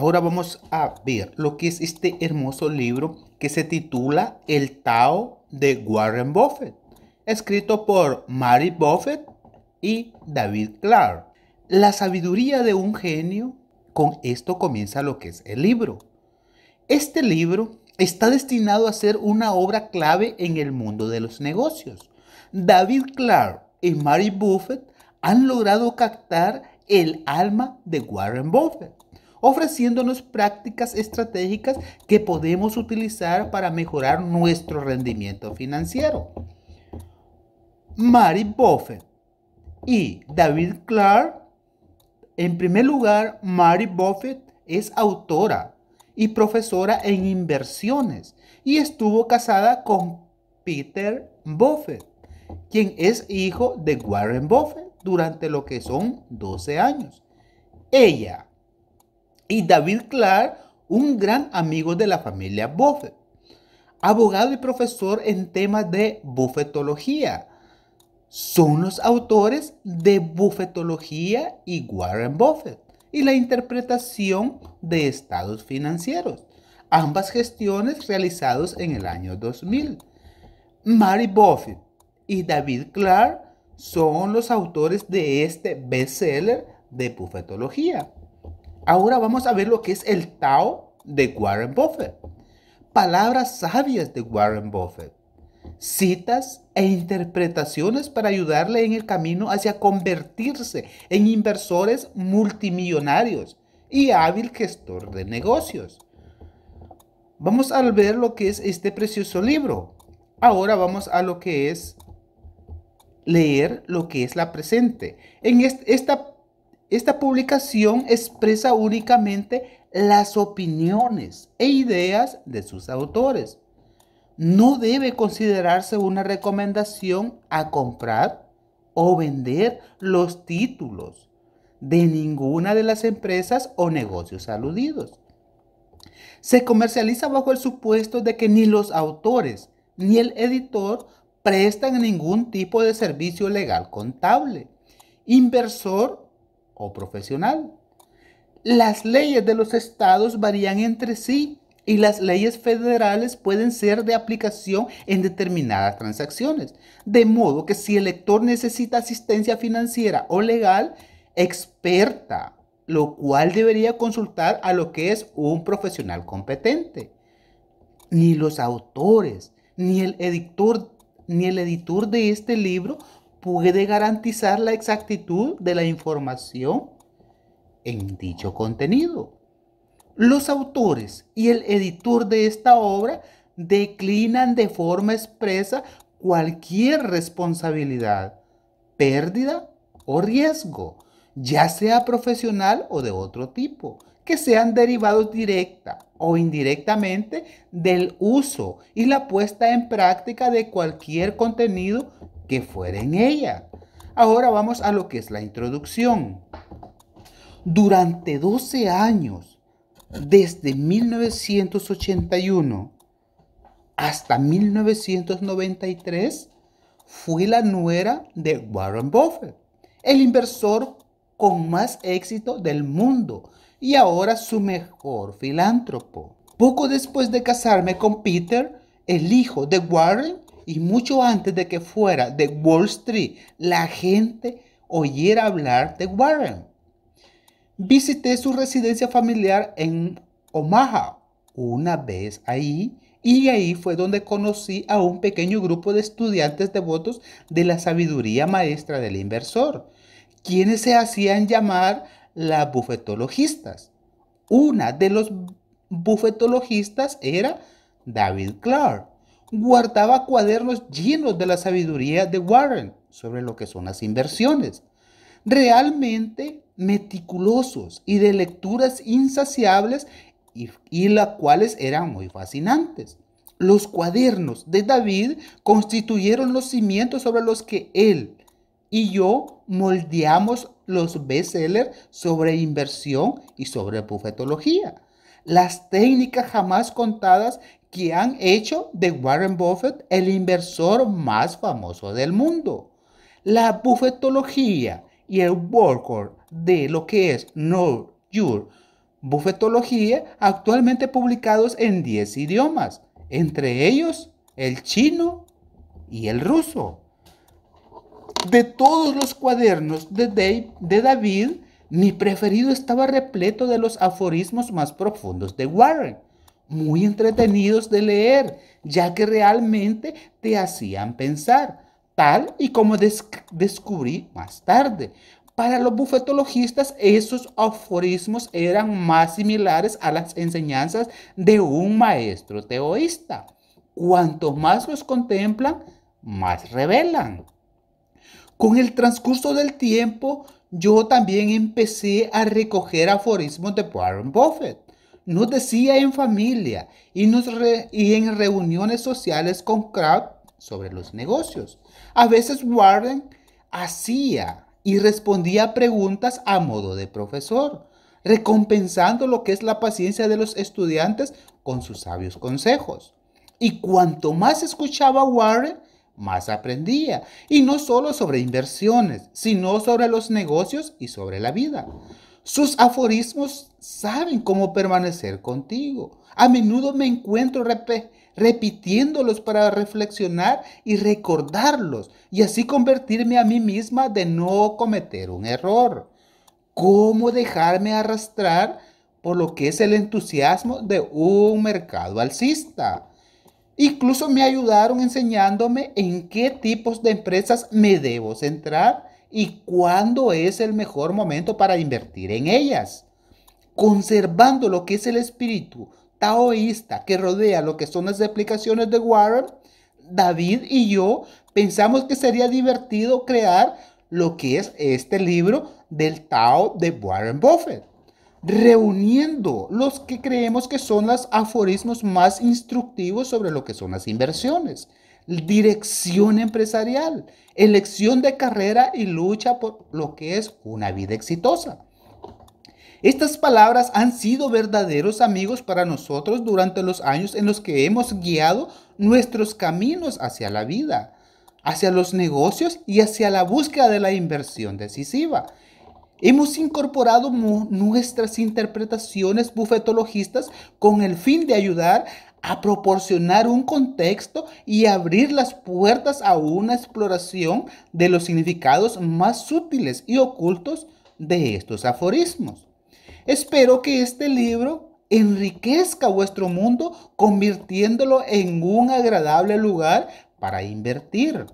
Ahora vamos a ver lo que es este hermoso libro que se titula El Tao de Warren Buffett, escrito por Mary Buffett y David Clark. La sabiduría de un genio, con esto comienza lo que es el libro. Este libro está destinado a ser una obra clave en el mundo de los negocios. David Clark y Mary Buffett han logrado captar el alma de Warren Buffett, ofreciéndonos prácticas estratégicas que podemos utilizar para mejorar nuestro rendimiento financiero. Mary Buffett y David Clark. En primer lugar, Mary Buffett es autora y profesora en inversiones y estuvo casada con Peter Buffett, quien es hijo de Warren Buffett durante lo que son 12 años. Ella y David Clark, un gran amigo de la familia Buffett, abogado y profesor en temas de bufetología. Son los autores de Buffetología y Warren Buffett y la interpretación de estados financieros, ambas gestiones realizadas en el año 2000. Mary Buffett y David Clark son los autores de este bestseller de bufetología. Ahora vamos a ver lo que es el Tao de Warren Buffett. Palabras sabias de Warren Buffett. Citas e interpretaciones para ayudarle en el camino hacia convertirse en inversores multimillonarios y hábil gestor de negocios. Vamos a ver lo que es este precioso libro. Ahora vamos a lo que es leer lo que es la presente. En esta, esta publicación expresa únicamente las opiniones e ideas de sus autores. No debe considerarse una recomendación a comprar o vender los títulos de ninguna de las empresas o negocios aludidos. Se comercializa bajo el supuesto de que ni los autores ni el editor prestan ningún tipo de servicio legal contable, inversor o profesional. Las leyes de los estados varían entre sí y las leyes federales pueden ser de aplicación en determinadas transacciones. De modo que si el lector necesita asistencia financiera o legal experta, lo cual debería consultar a lo que es un profesional competente. Ni los autores, ni el editor ni el editor de este libro puede garantizar la exactitud de la información en dicho contenido. Los autores y el editor de esta obra declinan de forma expresa cualquier responsabilidad, pérdida o riesgo, ya sea profesional o de otro tipo, que sean derivados directa o indirectamente del uso y la puesta en práctica de cualquier contenido que fuera en ella. Ahora vamos a lo que es la introducción. Durante 12 años, desde 1981 hasta 1993, fui la nuera de Warren Buffett, el inversor con más éxito del mundo y ahora su mejor filántropo. Poco después de casarme con Peter, el hijo de Warren, y mucho antes de que fuera de Wall Street, la gente oyera hablar de Warren. Visité su residencia familiar en Omaha una vez ahí y ahí fue donde conocí a un pequeño grupo de estudiantes devotos de la sabiduría maestra del inversor, quienes se hacían llamar las bufetologistas. Una de los bufetologistas era David Clark. Guardaba cuadernos llenos de la sabiduría de Warren sobre lo que son las inversiones. Realmente meticulosos y de lecturas insaciables y, las cuales eran muy fascinantes. Los cuadernos de David constituyeron los cimientos sobre los que él y yo moldeamos los bestsellers sobre inversión y sobre bufetología. Las técnicas jamás contadas que han hecho de Warren Buffett el inversor más famoso del mundo. La bufetología y el worker de lo que es Know Your bufetología actualmente publicados en 10 idiomas, entre ellos el chino y el ruso. De todos los cuadernos de, de David, mi preferido estaba repleto de los aforismos más profundos de Warren, muy entretenidos de leer, ya que realmente te hacían pensar, tal y como descubrí más tarde. Para los bufetologistas, esos aforismos eran más similares a las enseñanzas de un maestro teoísta. Cuanto más los contemplan, más revelan. Con el transcurso del tiempo, yo también empecé a recoger aforismos de Warren Buffett. Nos decía en familia y, en reuniones sociales con crowd sobre los negocios. A veces Warren hacía y respondía preguntas a modo de profesor, recompensando lo que es la paciencia de los estudiantes con sus sabios consejos. Y cuanto más escuchaba Warren, más aprendía. Y no solo sobre inversiones, sino sobre los negocios y sobre la vida. Sus aforismos saben cómo permanecer contigo. A menudo me encuentro repitiéndolos para reflexionar y recordarlos y así convertirme a mí misma de no cometer un error. ¿Cómo dejarme arrastrar por lo que es el entusiasmo de un mercado alcista? Incluso me ayudaron enseñándome en qué tipos de empresas me debo centrar y cuándo es el mejor momento para invertir en ellas. Conservando lo que es el espíritu taoísta que rodea lo que son las explicaciones de Warren, David y yo pensamos que sería divertido crear lo que es este libro del Tao de Warren Buffett reuniendo los que creemos que son los aforismos más instructivos sobre lo que son las inversiones, dirección empresarial, elección de carrera y lucha por lo que es una vida exitosa. Estas palabras han sido verdaderos amigos para nosotros durante los años en los que hemos guiado nuestros caminos hacia la vida, hacia los negocios y hacia la búsqueda de la inversión decisiva. Hemos incorporado nuestras interpretaciones bufetologistas con el fin de ayudar a proporcionar un contexto y abrir las puertas a una exploración de los significados más sutiles y ocultos de estos aforismos. Espero que este libro enriquezca vuestro mundo convirtiéndolo en un agradable lugar para invertir,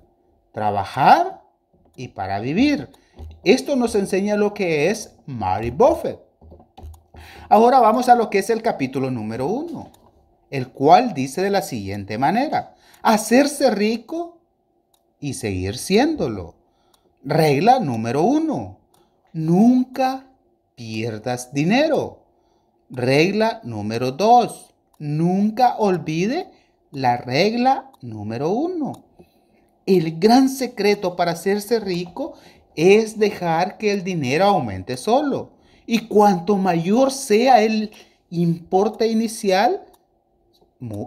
trabajar y para vivir. Esto nos enseña lo que es Mary Buffett. Ahora vamos a lo que es el capítulo número uno, el cual dice de la siguiente manera, hacerse rico y seguir siéndolo. Regla número uno, nunca pierdas dinero. Regla número dos, nunca olvide la regla número uno. El gran secreto para hacerse rico es dejar que el dinero aumente solo. Y cuanto mayor sea el importe inicial,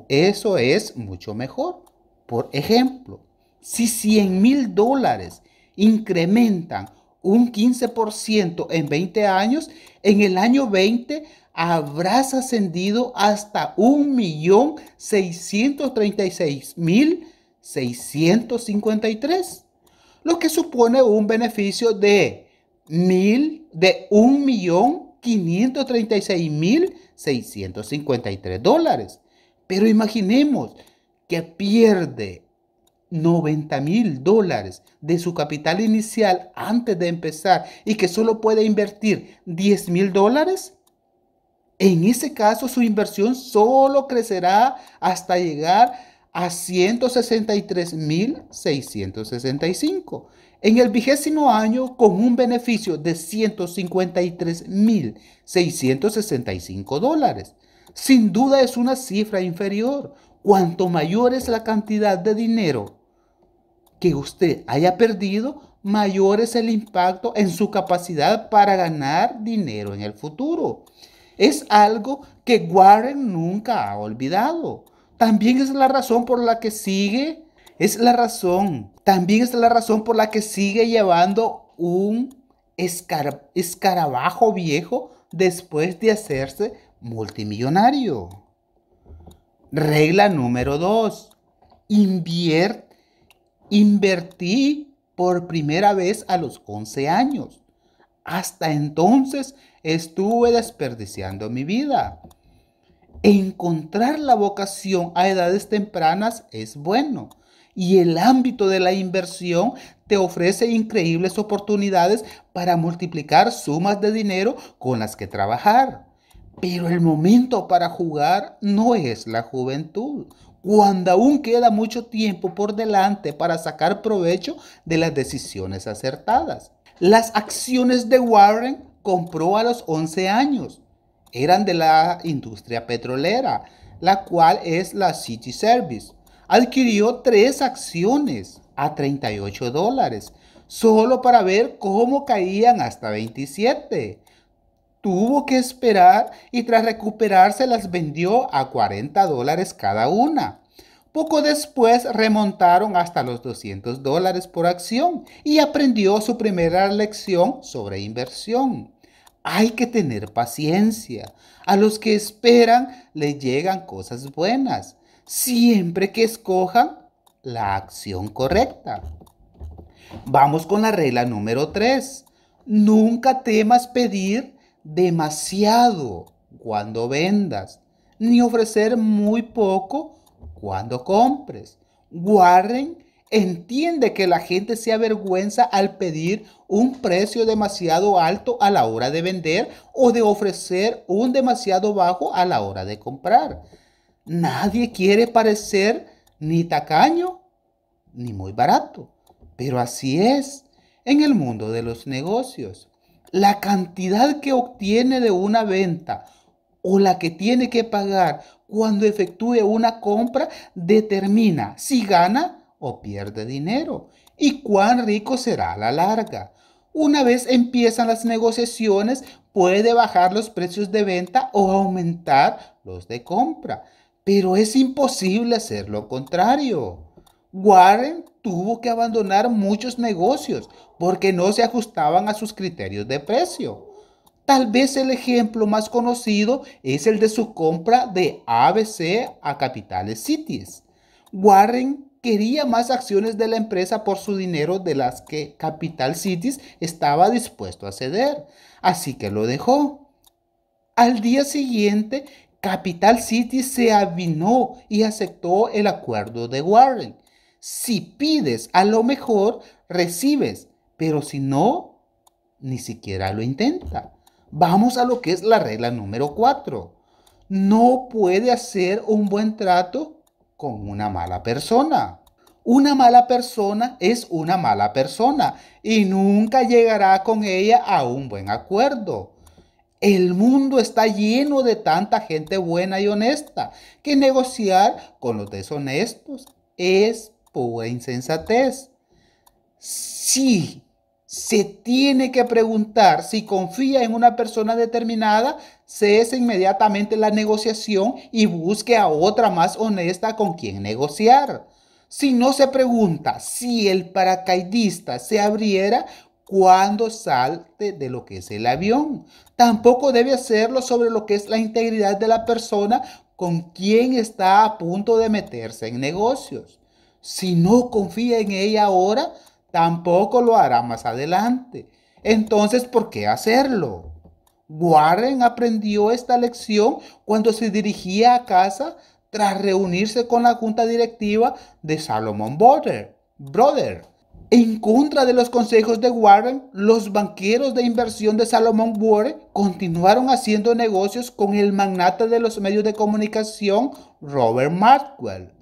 eso es mucho mejor. Por ejemplo, si 100 mil dólares incrementan un 15% en 20 años, en el año 20 habrás ascendido hasta 1.636.653 lo que supone un beneficio de mil, de un millón mil dólares. Pero imaginemos que pierde 90 mil dólares de su capital inicial antes de empezar y que solo puede invertir 10 mil dólares. En ese caso, su inversión solo crecerá hasta llegar a 163.665. En el vigésimo año, con un beneficio de 153.665 dólares. Sin duda es una cifra inferior. Cuanto mayor es la cantidad de dinero que usted haya perdido, mayor es el impacto en su capacidad para ganar dinero en el futuro. Es algo que Warren nunca ha olvidado. También es la razón por la que sigue, es la razón, también es la razón por la que sigue llevando un escarabajo viejo después de hacerse multimillonario. Regla número 2. invertí por primera vez a los 11 años. Hasta entonces estuve desperdiciando mi vida. Encontrar la vocación a edades tempranas es bueno y el ámbito de la inversión te ofrece increíbles oportunidades para multiplicar sumas de dinero con las que trabajar. Pero el momento para jugar no es la juventud, cuando aún queda mucho tiempo por delante para sacar provecho de las decisiones acertadas. Las acciones de Warren compró a los 11 años. Eran de la industria petrolera, la cual es la City Service. Adquirió tres acciones a 38 dólares, solo para ver cómo caían hasta 27. Tuvo que esperar y tras recuperarse las vendió a 40 dólares cada una. Poco después remontaron hasta los 200 dólares por acción y aprendió su primera lección sobre inversión. Hay que tener paciencia. A los que esperan les llegan cosas buenas, siempre que escojan la acción correcta. Vamos con la regla número 3. Nunca temas pedir demasiado cuando vendas, ni ofrecer muy poco cuando compres. Warren entiende que la gente se avergüenza al pedir un precio demasiado alto a la hora de vender o de ofrecer un demasiado bajo a la hora de comprar. Nadie quiere parecer ni tacaño ni muy barato, pero así es en el mundo de los negocios. La cantidad que obtiene de una venta o la que tiene que pagar cuando efectúe una compra determina si gana o pierde dinero y cuán rico será a la larga. Una vez empiezan las negociaciones, puede bajar los precios de venta o aumentar los de compra, pero es imposible hacer lo contrario. Warren tuvo que abandonar muchos negocios porque no se ajustaban a sus criterios de precio. Tal vez el ejemplo más conocido es el de su compra de ABC a Capitales Cities. Warren quería más acciones de la empresa por su dinero de las que Capital Cities estaba dispuesto a ceder, así que lo dejó. Al día siguiente, Capital Cities se avinó y aceptó el acuerdo de Warren si pides, a lo mejor recibes, pero si no, ni siquiera lo intenta. Vamos a lo que es la regla número 4. No puede hacer un buen trato con una mala persona. Una mala persona es una mala persona y nunca llegará con ella a un buen acuerdo. El mundo está lleno de tanta gente buena y honesta que negociar con los deshonestos es o insensatez. Si se tiene que preguntar si confía en una persona determinada, cese inmediatamente la negociación y busque a otra más honesta con quien negociar. Si no se pregunta si el paracaidista se abriera cuando salte de lo que es el avión. Tampoco debe hacerlo sobre lo que es la integridad de la persona con quien está a punto de meterse en negocios. Si no confía en ella ahora, tampoco lo hará más adelante. Entonces, ¿por qué hacerlo? Warren aprendió esta lección cuando se dirigía a casa tras reunirse con la junta directiva de Salomon Brother. Brother. En contra de los consejos de Warren, los banqueros de inversión de Salomon Brothers continuaron haciendo negocios con el magnate de los medios de comunicación Robert Maxwell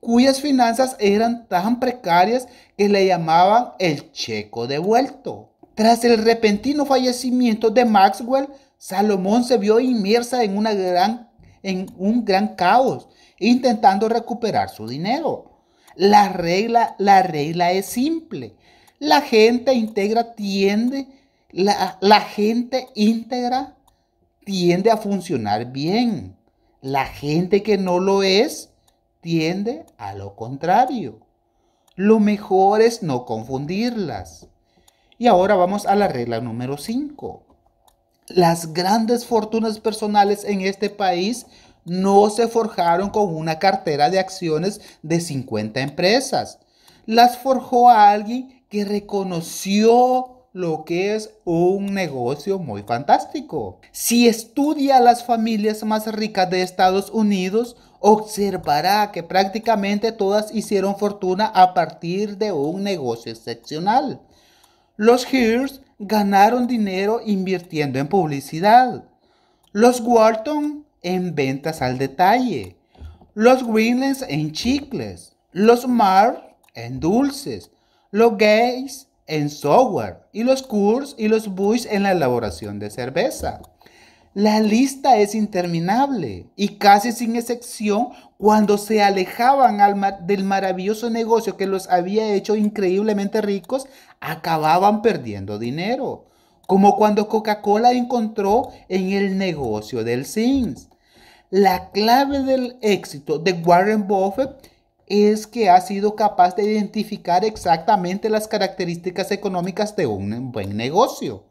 cuyas finanzas eran tan precarias que le llamaban el checo devuelto. Tras el repentino fallecimiento de Maxwell, Salomón se vio inmersa en, una gran, en un gran caos, intentando recuperar su dinero. La regla, la regla es simple. La gente íntegra tiende, la, la gente íntegra tiende a funcionar bien. La gente que no lo es, tiende a lo contrario. Lo mejor es no confundirlas. Y ahora vamos a la regla número 5. Las grandes fortunas personales en este país no se forjaron con una cartera de acciones de 50 empresas. Las forjó alguien que reconoció lo que es un negocio muy fantástico. Si estudia las familias más ricas de Estados Unidos, observará que prácticamente todas hicieron fortuna a partir de un negocio excepcional. Los Hears ganaron dinero invirtiendo en publicidad. Los Walton en ventas al detalle. Los Greenlands en chicles. Los Mar en dulces. Los Gays en software y los Coors y los Bush en la elaboración de cerveza. La lista es interminable y casi sin excepción, cuando se alejaban del maravilloso negocio que los había hecho increíblemente ricos, acababan perdiendo dinero, como cuando Coca-Cola encontró en el negocio del Sims. La clave del éxito de Warren Buffett es que ha sido capaz de identificar exactamente las características económicas de un buen negocio.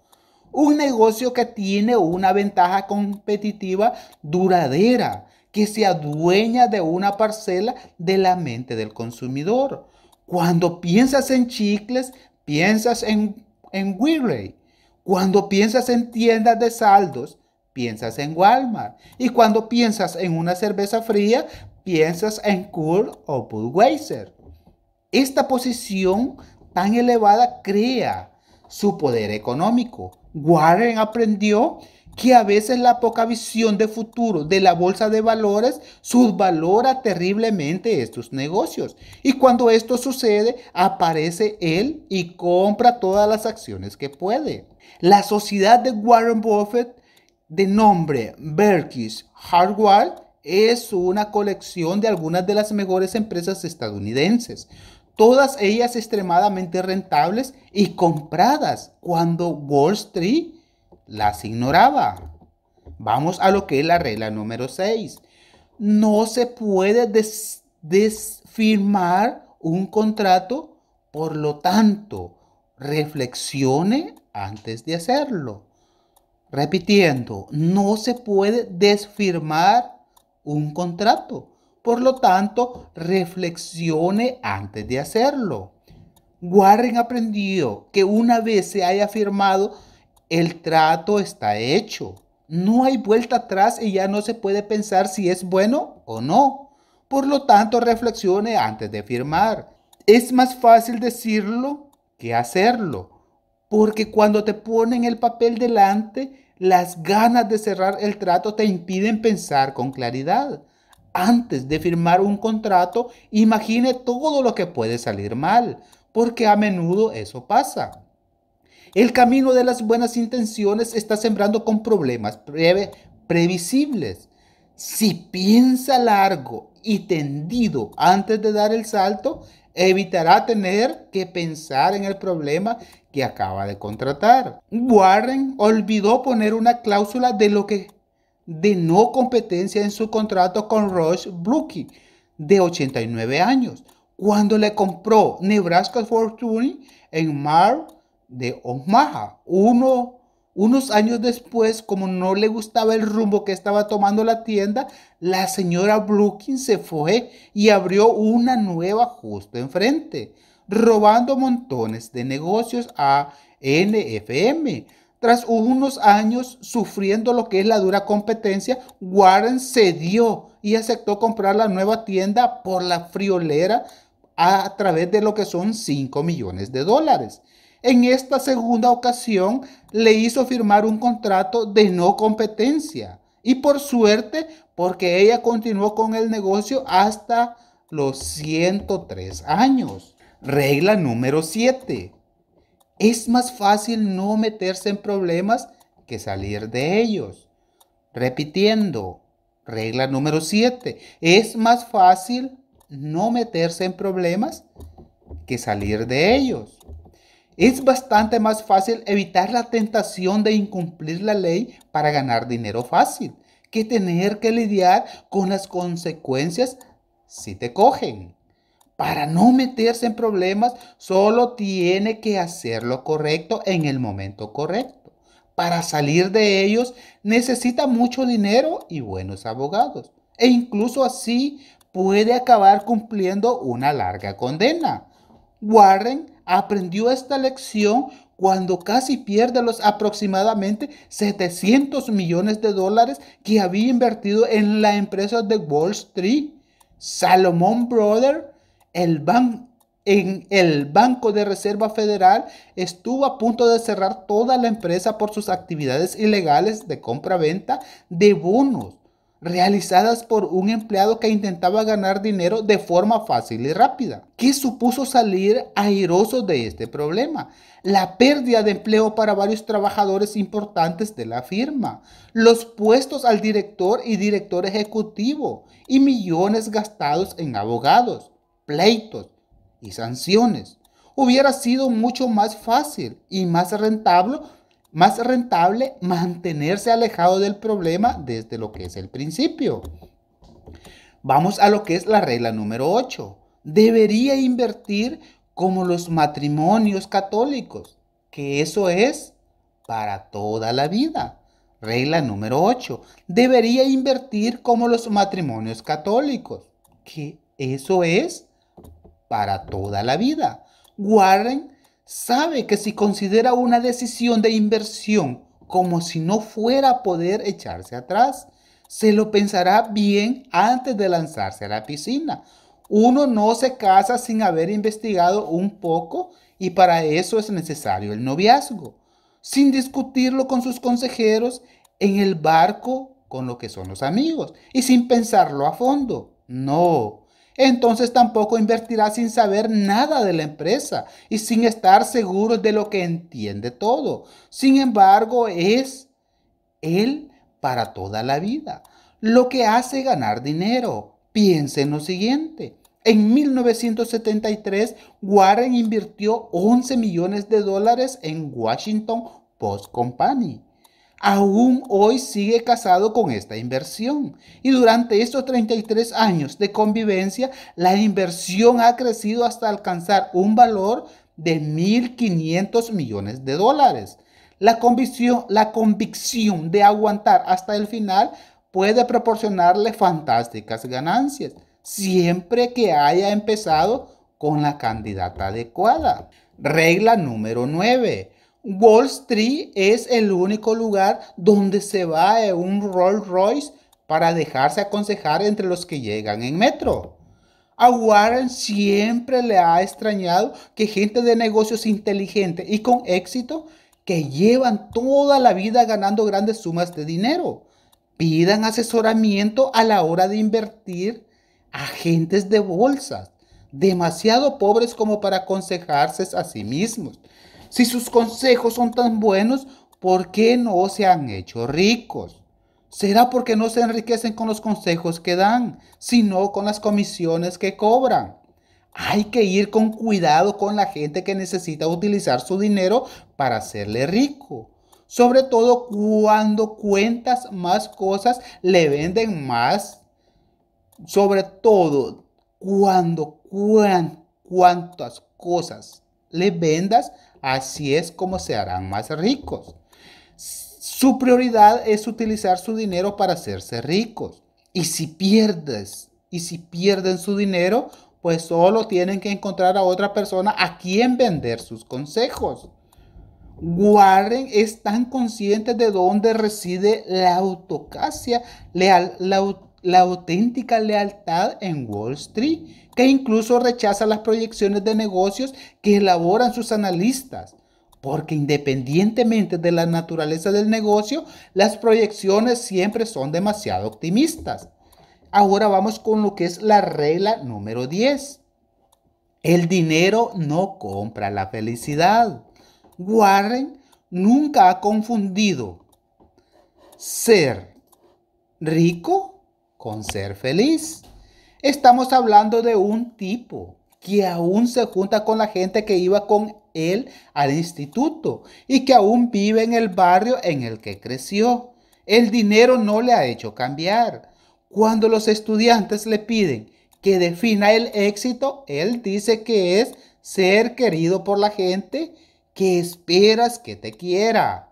Un negocio que tiene una ventaja competitiva duradera, que se adueña de una parcela de la mente del consumidor. Cuando piensas en chicles, piensas en, en Cuando piensas en tiendas de saldos, piensas en Walmart. Y cuando piensas en una cerveza fría, piensas en Cool o Budweiser. Esta posición tan elevada crea su poder económico. Warren aprendió que a veces la poca visión de futuro de la bolsa de valores subvalora terriblemente estos negocios. Y cuando esto sucede, aparece él y compra todas las acciones que puede. La sociedad de Warren Buffett, de nombre Berkshire Hardware, es una colección de algunas de las mejores empresas estadounidenses, todas ellas extremadamente rentables y compradas cuando Wall Street las ignoraba. Vamos a lo que es la regla número 6. No se puede desfirmar un contrato, por lo tanto, reflexione antes de hacerlo. Repitiendo, no se puede desfirmar un contrato. Por lo tanto, reflexione antes de hacerlo. Warren aprendió que una vez se haya firmado, el trato está hecho. No hay vuelta atrás y ya no se puede pensar si es bueno o no. Por lo tanto, reflexione antes de firmar. Es más fácil decirlo que hacerlo. Porque cuando te ponen el papel delante, las ganas de cerrar el trato te impiden pensar con claridad. Antes de firmar un contrato, imagine todo lo que puede salir mal, porque a menudo eso pasa. El camino de las buenas intenciones está sembrando con problemas previsibles. Si piensa largo y tendido antes de dar el salto, evitará tener que pensar en el problema que acaba de contratar. Warren olvidó poner una cláusula de lo que de no competencia en su contrato con Rush Brookie, de 89 años, cuando le compró Nebraska Fortune en Mar de Omaha, uno unos años después, como no le gustaba el rumbo que estaba tomando la tienda, la señora Brooklyn se fue y abrió una nueva justo enfrente, robando montones de negocios a NFM. Tras unos años sufriendo lo que es la dura competencia, Warren cedió y aceptó comprar la nueva tienda por la friolera a través de lo que son 5 millones de dólares. En esta segunda ocasión le hizo firmar un contrato de no competencia. Y por suerte, porque ella continuó con el negocio hasta los 103 años. Regla número 7. Es más fácil no meterse en problemas que salir de ellos. Repitiendo, regla número 7. Es más fácil no meterse en problemas que salir de ellos. Es bastante más fácil evitar la tentación de incumplir la ley para ganar dinero fácil que tener que lidiar con las consecuencias si te cogen. Para no meterse en problemas, solo tiene que hacer lo correcto en el momento correcto. para salir de ellos necesita mucho dinero y buenos abogados. E incluso así puede acabar cumpliendo una larga condena. Warren aprendió esta lección cuando casi pierde los aproximadamente 700 millones de dólares que había invertido en la empresa de Wall Street. Salomon Brothers, el, en el Banco de Reserva Federal, estuvo a punto de cerrar toda la empresa por sus actividades ilegales de compra-venta de bonos realizadas por un empleado que intentaba ganar dinero de forma fácil y rápida. ¿Qué supuso salir airoso de este problema? La pérdida de empleo para varios trabajadores importantes de la firma, los puestos al director y director ejecutivo y millones gastados en abogados, pleitos y sanciones. Hubiera sido mucho más fácil y más rentable más rentable mantenerse alejado del problema desde lo que es el principio. Vamos a lo que es la regla número 8. Debería invertir como los matrimonios católicos, que eso es para toda la vida. Regla número 8. Debería invertir como los matrimonios católicos, que eso es para toda la vida. Warren sabe que si considera una decisión de inversión como si no fuera a poder echarse atrás, se lo pensará bien antes de lanzarse a la piscina. Uno no se casa sin haber investigado un poco y para eso es necesario el noviazgo, sin discutirlo con sus consejeros en el barco con lo que son los amigos y sin pensarlo a fondo. No, entonces tampoco invertirá sin saber nada de la empresa y sin estar seguro de lo que entiende todo. Sin embargo, es él para toda la vida. Lo que hace ganar dinero. Piense en lo siguiente. En 1973, Warren invirtió 11 millones de dólares en Washington Post Company aún hoy sigue casado con esta inversión. Y durante estos 33 años de convivencia, la inversión ha crecido hasta alcanzar un valor de 1.500 millones de dólares. La convicción, la convicción de aguantar hasta el final puede proporcionarle fantásticas ganancias, siempre que haya empezado con la candidata adecuada. Regla número 9 Wall Street es el único lugar donde se va un Rolls Royce para dejarse aconsejar entre los que llegan en metro. A Warren siempre le ha extrañado que gente de negocios inteligente y con éxito que llevan toda la vida ganando grandes sumas de dinero pidan asesoramiento a la hora de invertir agentes de bolsas, demasiado pobres como para aconsejarse a sí mismos. Si sus consejos son tan buenos, ¿por qué no se han hecho ricos? ¿Será porque no se enriquecen con los consejos que dan, sino con las comisiones que cobran? Hay que ir con cuidado con la gente que necesita utilizar su dinero para hacerle rico. Sobre todo cuando cuentas más cosas, le venden más. Sobre todo cuando cuantas cosas le vendas, Así es como se harán más ricos. Su prioridad es utilizar su dinero para hacerse ricos. Y si pierdes, y si pierden su dinero, pues solo tienen que encontrar a otra persona a quien vender sus consejos. Warren es tan consciente de dónde reside la autocacia, la, la auténtica lealtad en Wall Street, que incluso rechaza las proyecciones de negocios que elaboran sus analistas, porque independientemente de la naturaleza del negocio, las proyecciones siempre son demasiado optimistas. Ahora vamos con lo que es la regla número 10. El dinero no compra la felicidad. Warren nunca ha confundido ser rico con ser feliz. Estamos hablando de un tipo que aún se junta con la gente que iba con él al instituto y que aún vive en el barrio en el que creció. El dinero no le ha hecho cambiar. Cuando los estudiantes le piden que defina el éxito, él dice que es ser querido por la gente que esperas que te quiera.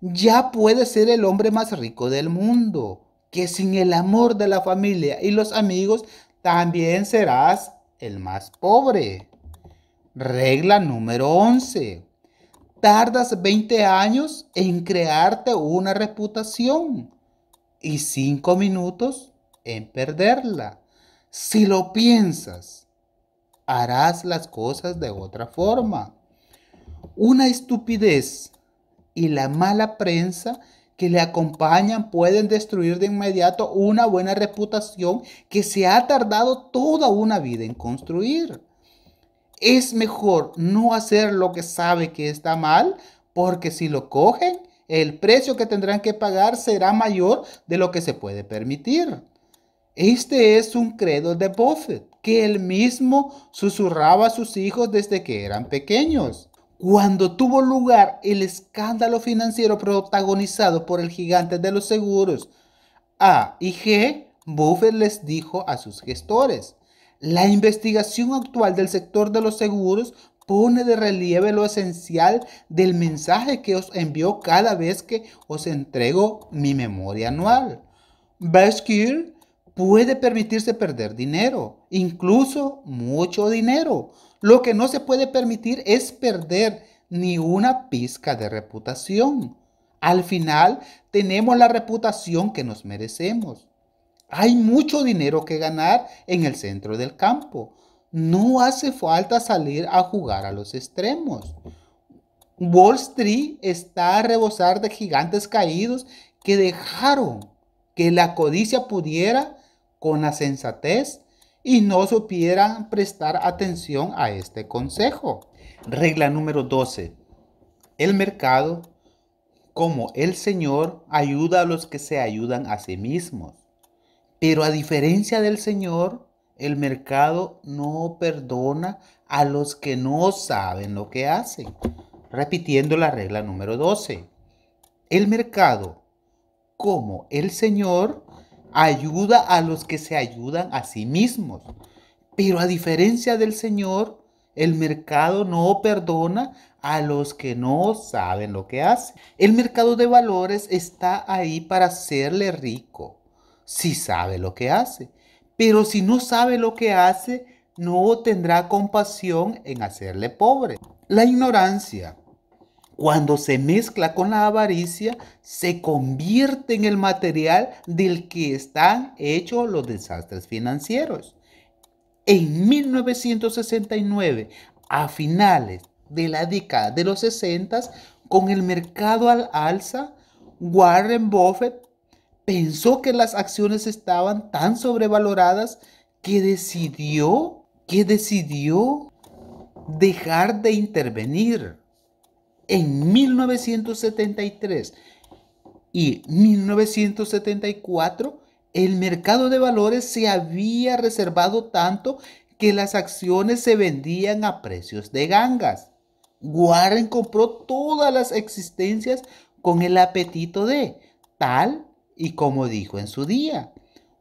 ya puedes ser el hombre más rico del mundo, que sin el amor de la familia y los amigos también serás el más pobre. Regla número 11. Tardas 20 años en crearte una reputación y 5 minutos en perderla. Si lo piensas, harás las cosas de otra forma. Una estupidez y la mala prensa que le acompañan pueden destruir de inmediato una buena reputación que se ha tardado toda una vida en construir. Es mejor no hacer lo que sabe que está mal, porque si lo cogen, el precio que tendrán que pagar será mayor de lo que se puede permitir. Este es un credo de Buffett, que él mismo susurraba a sus hijos desde que eran pequeños. Cuando tuvo lugar el escándalo financiero protagonizado por el gigante de los seguros A y G, Buffett les dijo a sus gestores, la investigación actual del sector de los seguros pone de relieve lo esencial del mensaje que os envió cada vez que os entrego mi memoria anual. Berkshire puede permitirse perder dinero, incluso mucho dinero, lo que no se puede permitir es perder ni una pizca de reputación. Al final tenemos la reputación que nos merecemos. Hay mucho dinero que ganar en el centro del campo. No hace falta salir a jugar a los extremos. Wall Street está a rebosar de gigantes caídos que dejaron que la codicia pudiera, con la sensatez, y no supieran prestar atención a este consejo. Regla número 12. El mercado, como el Señor, ayuda a los que se ayudan a sí mismos. Pero a diferencia del Señor, el mercado no perdona a los que no saben lo que hacen. Repitiendo la regla número 12. El mercado, como el Señor, ayuda a los que se ayudan a sí mismos. Pero a diferencia del Señor, el mercado no perdona a los que no saben lo que hacen. El mercado de valores está ahí para hacerle rico, si sabe lo que hace. Pero si no sabe lo que hace, no tendrá compasión en hacerle pobre. La ignorancia cuando se mezcla con la avaricia, se convierte en el material del que están hechos los desastres financieros. En 1969, a finales de la década de los 60, con el mercado al alza, Warren Buffett pensó que las acciones estaban tan sobrevaloradas que decidió, que decidió dejar de intervenir en 1973 y 1974, el mercado de valores se había reservado tanto que las acciones se vendían a precios de gangas. Warren compró todas las existencias con el apetito de, tal y como dijo en su día,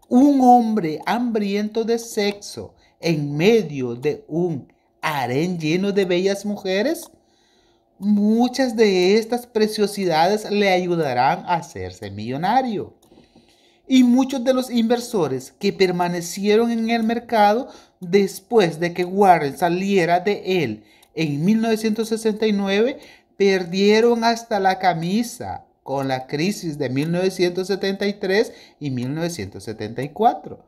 un hombre hambriento de sexo en medio de un harén lleno de bellas mujeres Muchas de estas preciosidades le ayudarán a hacerse millonario. Y muchos de los inversores que permanecieron en el mercado después de que Warren saliera de él en 1969 perdieron hasta la camisa con la crisis de 1973 y 1974.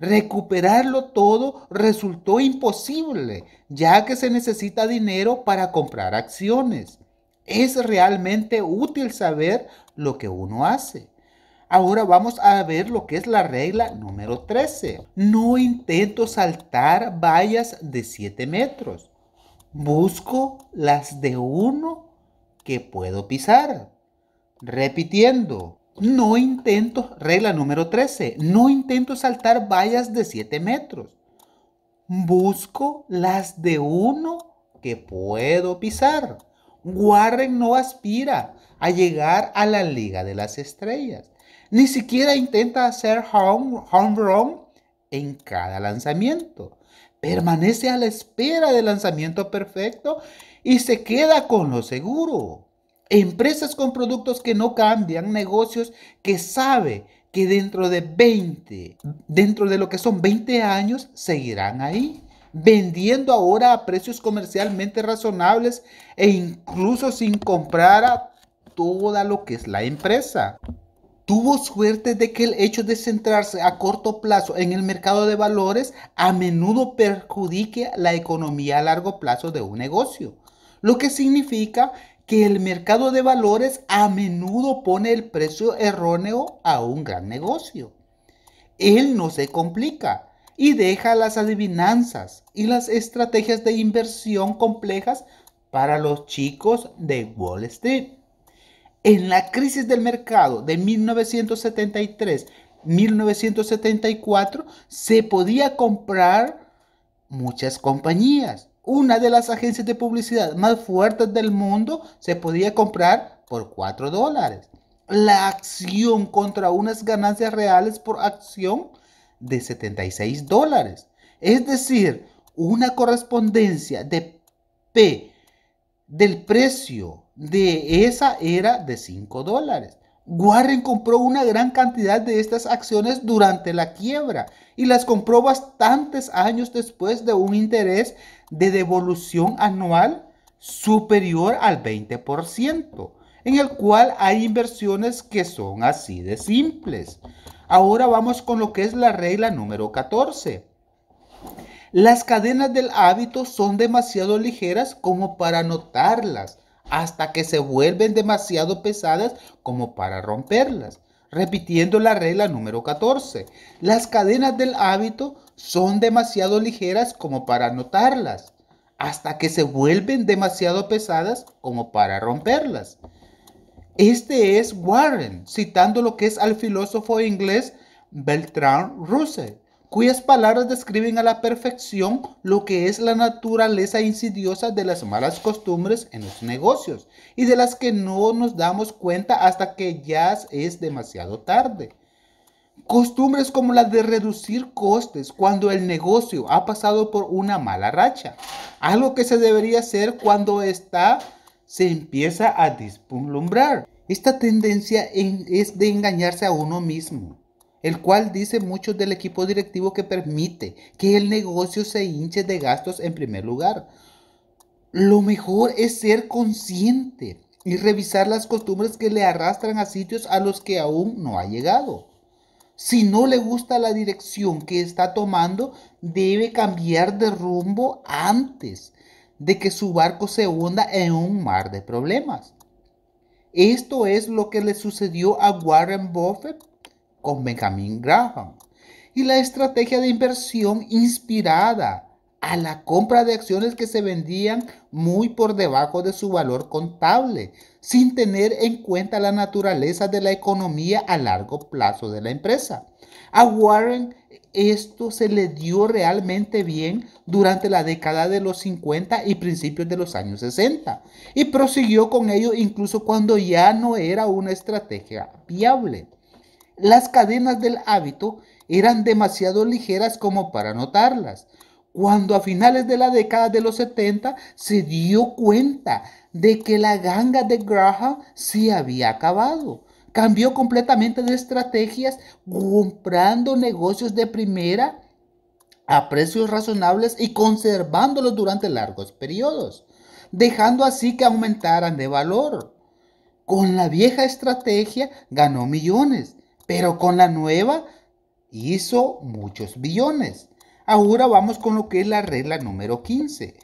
Recuperarlo todo resultó imposible, ya que se necesita dinero para comprar acciones. Es realmente útil saber lo que uno hace. Ahora vamos a ver lo que es la regla número 13. No intento saltar vallas de 7 metros. Busco las de uno que puedo pisar. Repitiendo, no intento, regla número 13, no intento saltar vallas de 7 metros. Busco las de uno que puedo pisar. Warren no aspira a llegar a la Liga de las Estrellas. Ni siquiera intenta hacer home, home run en cada lanzamiento. Permanece a la espera del lanzamiento perfecto y se queda con lo seguro. Empresas con productos que no cambian, negocios que sabe que dentro de 20, dentro de lo que son 20 años, seguirán ahí, vendiendo ahora a precios comercialmente razonables e incluso sin comprar a toda lo que es la empresa. Tuvo suerte de que el hecho de centrarse a corto plazo en el mercado de valores a menudo perjudique la economía a largo plazo de un negocio, lo que significa que el mercado de valores a menudo pone el precio erróneo a un gran negocio. Él no se complica y deja las adivinanzas y las estrategias de inversión complejas para los chicos de Wall Street. En la crisis del mercado de 1973-1974 se podía comprar muchas compañías una de las agencias de publicidad más fuertes del mundo se podía comprar por 4 dólares. La acción contra unas ganancias reales por acción de 76 dólares. Es decir, una correspondencia de P del precio de esa era de 5 dólares. Warren compró una gran cantidad de estas acciones durante la quiebra y las compró bastantes años después de un interés de devolución anual superior al 20%, en el cual hay inversiones que son así de simples. Ahora vamos con lo que es la regla número 14. Las cadenas del hábito son demasiado ligeras como para notarlas hasta que se vuelven demasiado pesadas como para romperlas. Repitiendo la regla número 14, las cadenas del hábito son demasiado ligeras como para notarlas, hasta que se vuelven demasiado pesadas como para romperlas. Este es Warren, citando lo que es al filósofo inglés Bertrand Russell cuyas palabras describen a la perfección lo que es la naturaleza insidiosa de las malas costumbres en los negocios y de las que no nos damos cuenta hasta que ya es demasiado tarde. Costumbres como la de reducir costes cuando el negocio ha pasado por una mala racha, algo que se debería hacer cuando está se empieza a deslumbrar. Esta tendencia es de engañarse a uno mismo el cual dice mucho del equipo directivo que permite que el negocio se hinche de gastos en primer lugar. Lo mejor es ser consciente y revisar las costumbres que le arrastran a sitios a los que aún no ha llegado. Si no le gusta la dirección que está tomando, debe cambiar de rumbo antes de que su barco se hunda en un mar de problemas. Esto es lo que le sucedió a Warren Buffett con Benjamin Graham y la estrategia de inversión inspirada a la compra de acciones que se vendían muy por debajo de su valor contable, sin tener en cuenta la naturaleza de la economía a largo plazo de la empresa. A Warren esto se le dio realmente bien durante la década de los 50 y principios de los años 60 y prosiguió con ello incluso cuando ya no era una estrategia viable. Las cadenas del hábito eran demasiado ligeras como para notarlas. Cuando a finales de la década de los 70 se dio cuenta de que la ganga de Graham se había acabado. Cambió completamente de estrategias comprando negocios de primera a precios razonables y conservándolos durante largos periodos, dejando así que aumentaran de valor. Con la vieja estrategia ganó millones pero con la nueva hizo muchos billones. Ahora vamos con lo que es la regla número 15.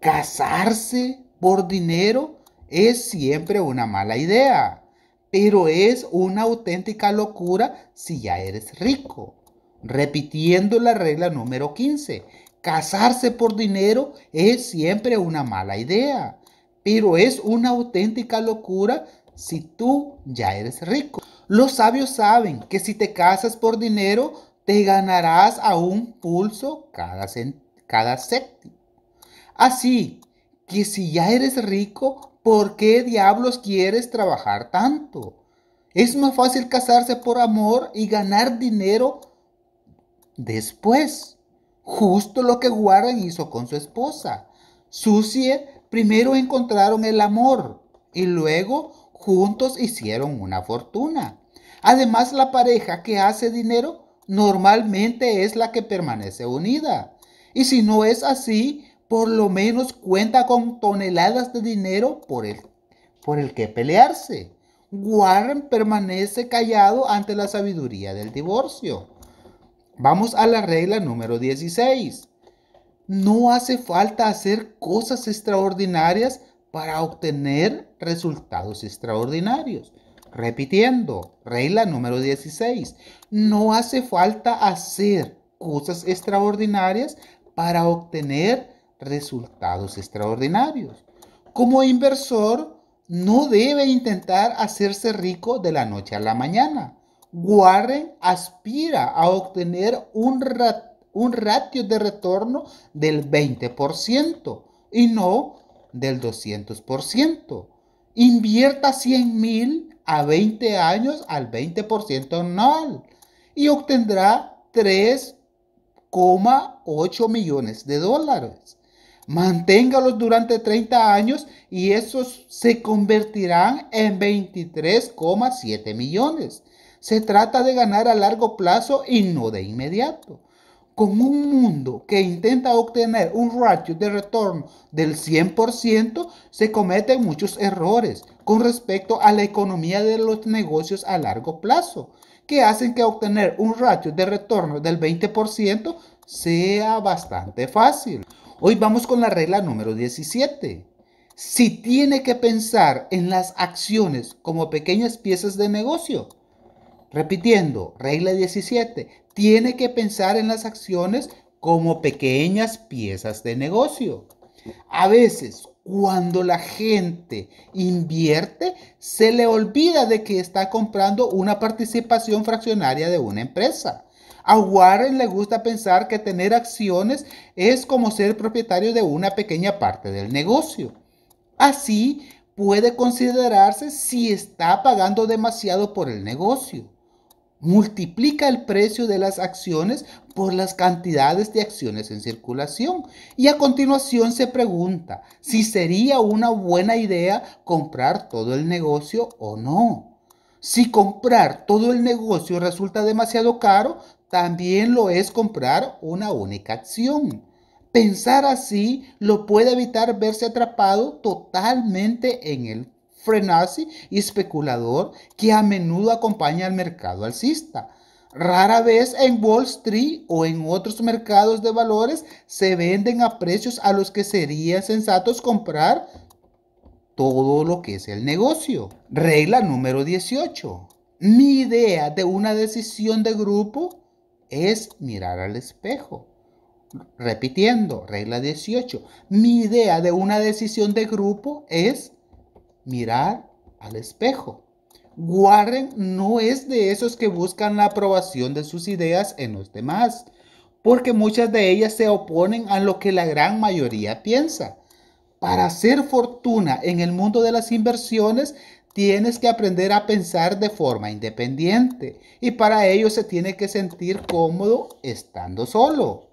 Casarse por dinero es siempre una mala idea, pero es una auténtica locura si ya eres rico. Repitiendo la regla número 15. Casarse por dinero es siempre una mala idea, pero es una auténtica locura si tú ya eres rico. Los sabios saben que si te casas por dinero, te ganarás a un pulso cada, cada séptimo. Así que si ya eres rico, ¿por qué diablos quieres trabajar tanto? Es más fácil casarse por amor y ganar dinero después. Justo lo que Warren hizo con su esposa. Susie primero encontraron el amor y luego juntos hicieron una fortuna. Además, la pareja que hace dinero normalmente es la que permanece unida. Y si no es así, por lo menos cuenta con toneladas de dinero por el, por el que pelearse. Warren permanece callado ante la sabiduría del divorcio. Vamos a la regla número 16. No hace falta hacer cosas extraordinarias para obtener resultados extraordinarios. Repitiendo, regla número 16. No hace falta hacer cosas extraordinarias para obtener resultados extraordinarios. Como inversor, no debe intentar hacerse rico de la noche a la mañana. Warren aspira a obtener un, un ratio de retorno del 20% y no del 200%. Invierta 100 mil a 20 años al 20% anual y obtendrá 3,8 millones de dólares. Manténgalos durante 30 años y esos se convertirán en 23,7 millones. Se trata de ganar a largo plazo y no de inmediato. Con un mundo que intenta obtener un ratio de retorno del 100%, se cometen muchos errores con respecto a la economía de los negocios a largo plazo, que hacen que obtener un ratio de retorno del 20% sea bastante fácil. Hoy vamos con la regla número 17. Si tiene que pensar en las acciones como pequeñas piezas de negocio, Repitiendo, regla 17, tiene que pensar en las acciones como pequeñas piezas de negocio. A veces, cuando la gente invierte, se le olvida de que está comprando una participación fraccionaria de una empresa. A Warren le gusta pensar que tener acciones es como ser propietario de una pequeña parte del negocio. Así puede considerarse si está pagando demasiado por el negocio multiplica el precio de las acciones por las cantidades de acciones en circulación y a continuación se pregunta si sería una buena idea comprar todo el negocio o no. Si comprar todo el negocio resulta demasiado caro, también lo es comprar una única acción. Pensar así lo puede evitar verse atrapado totalmente en el frenazi y especulador que a menudo acompaña al mercado alcista. Rara vez en Wall Street o en otros mercados de valores se venden a precios a los que sería sensatos comprar todo lo que es el negocio. Regla número 18. Mi idea de una decisión de grupo es mirar al espejo. Repitiendo, regla 18. Mi idea de una decisión de grupo es mirar al espejo. Warren no es de esos que buscan la aprobación de sus ideas en los demás, porque muchas de ellas se oponen a lo que la gran mayoría piensa. Para hacer fortuna en el mundo de las inversiones, tienes que aprender a pensar de forma independiente y para ello se tiene que sentir cómodo estando solo.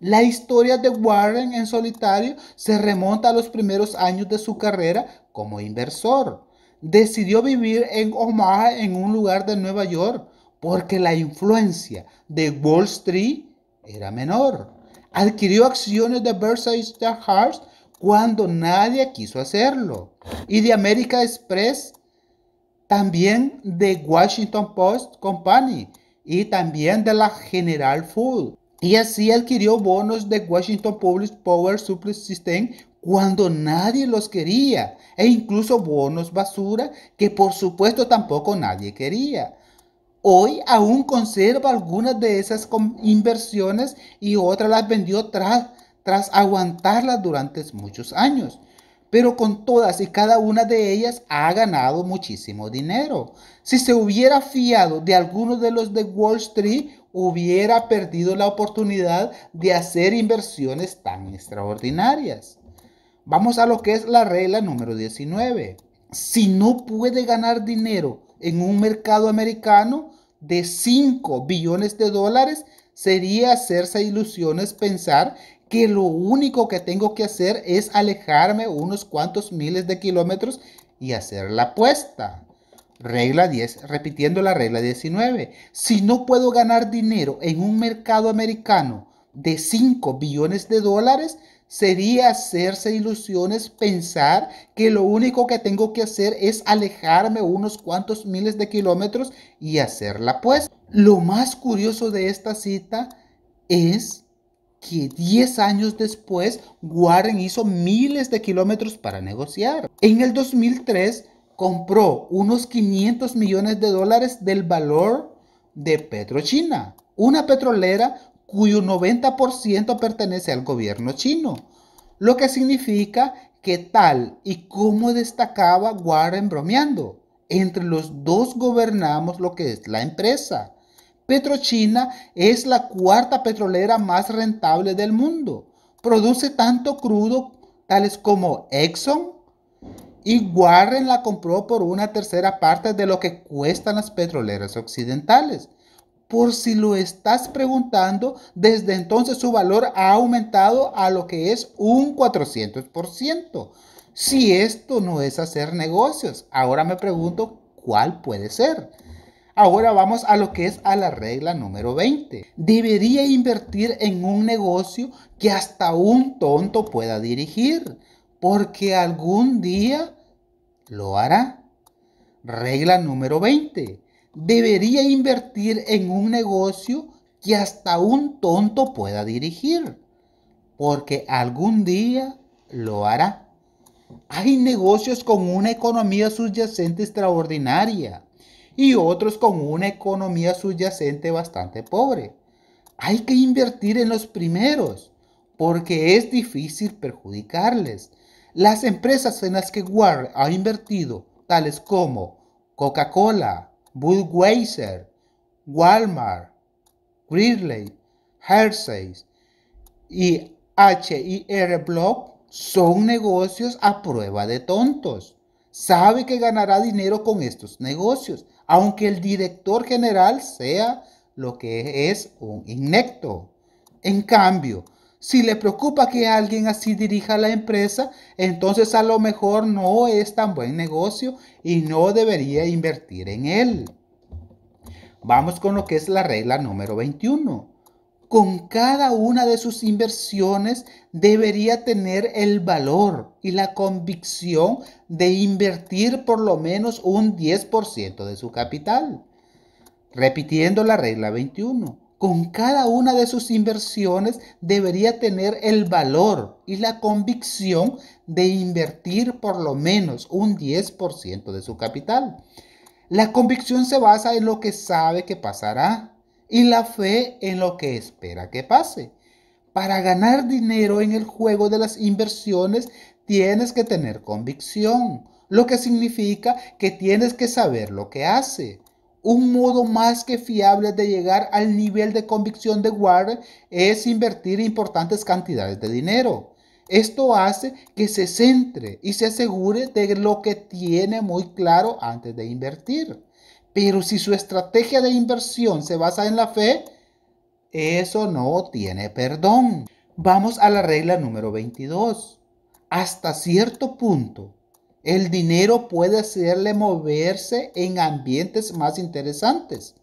La historia de Warren en solitario se remonta a los primeros años de su carrera como inversor. Decidió vivir en Omaha, en un lugar de Nueva York, porque la influencia de Wall Street era menor. Adquirió acciones de Versailles Hearts cuando nadie quiso hacerlo. Y de American Express, también de Washington Post Company y también de la General Food y así adquirió bonos de Washington Public Power Supply System cuando nadie los quería, e incluso bonos basura que por supuesto tampoco nadie quería. Hoy aún conserva algunas de esas inversiones y otras las vendió tras, tras aguantarlas durante muchos años. Pero con todas y cada una de ellas ha ganado muchísimo dinero. Si se hubiera fiado de algunos de los de Wall Street, hubiera perdido la oportunidad de hacer inversiones tan extraordinarias. Vamos a lo que es la regla número 19. Si no puede ganar dinero en un mercado americano de 5 billones de dólares, sería hacerse ilusiones pensar que lo único que tengo que hacer es alejarme unos cuantos miles de kilómetros y hacer la apuesta. Regla 10, repitiendo la regla 19. Si no puedo ganar dinero en un mercado americano de 5 billones de dólares, sería hacerse ilusiones pensar que lo único que tengo que hacer es alejarme unos cuantos miles de kilómetros y hacer la apuesta. Lo más curioso de esta cita es que 10 años después Warren hizo miles de kilómetros para negociar. En el 2003 compró unos 500 millones de dólares del valor de Petrochina, una petrolera cuyo 90% pertenece al gobierno chino, lo que significa que tal y como destacaba Warren bromeando, entre los dos gobernamos lo que es la empresa. Petrochina es la cuarta petrolera más rentable del mundo. Produce tanto crudo tales como Exxon y Warren la compró por una tercera parte de lo que cuestan las petroleras occidentales. Por si lo estás preguntando, desde entonces su valor ha aumentado a lo que es un 400%. Si esto no es hacer negocios, ahora me pregunto cuál puede ser. Ahora vamos a lo que es a la regla número 20. Debería invertir en un negocio que hasta un tonto pueda dirigir, porque algún día lo hará. Regla número 20 debería invertir en un negocio que hasta un tonto pueda dirigir, porque algún día lo hará. Hay negocios con una economía subyacente extraordinaria y otros con una economía subyacente bastante pobre. Hay que invertir en los primeros porque es difícil perjudicarles. Las empresas en las que Warren ha invertido, tales como Coca-Cola, Budweiser, Walmart, Gridley, Hershey's y HIR Block son negocios a prueba de tontos. Sabe que ganará dinero con estos negocios, aunque el director general sea lo que es un inecto. En cambio, si le preocupa que alguien así dirija la empresa, entonces a lo mejor no es tan buen negocio y no debería invertir en él. Vamos con lo que es la regla número 21. Con cada una de sus inversiones debería tener el valor y la convicción de invertir por lo menos un 10% de su capital. Repitiendo la regla 21 con cada una de sus inversiones debería tener el valor y la convicción de invertir por lo menos un 10% de su capital. La convicción se basa en lo que sabe que pasará y la fe en lo que espera que pase. Para ganar dinero en el juego de las inversiones tienes que tener convicción, lo que significa que tienes que saber lo que hace. Un modo más que fiable de llegar al nivel de convicción de Warren es invertir importantes cantidades de dinero. Esto hace que se centre y se asegure de lo que tiene muy claro antes de invertir. Pero si su estrategia de inversión se basa en la fe, eso no tiene perdón. Vamos a la regla número 22. Hasta cierto punto, el dinero puede hacerle moverse en ambientes más interesantes.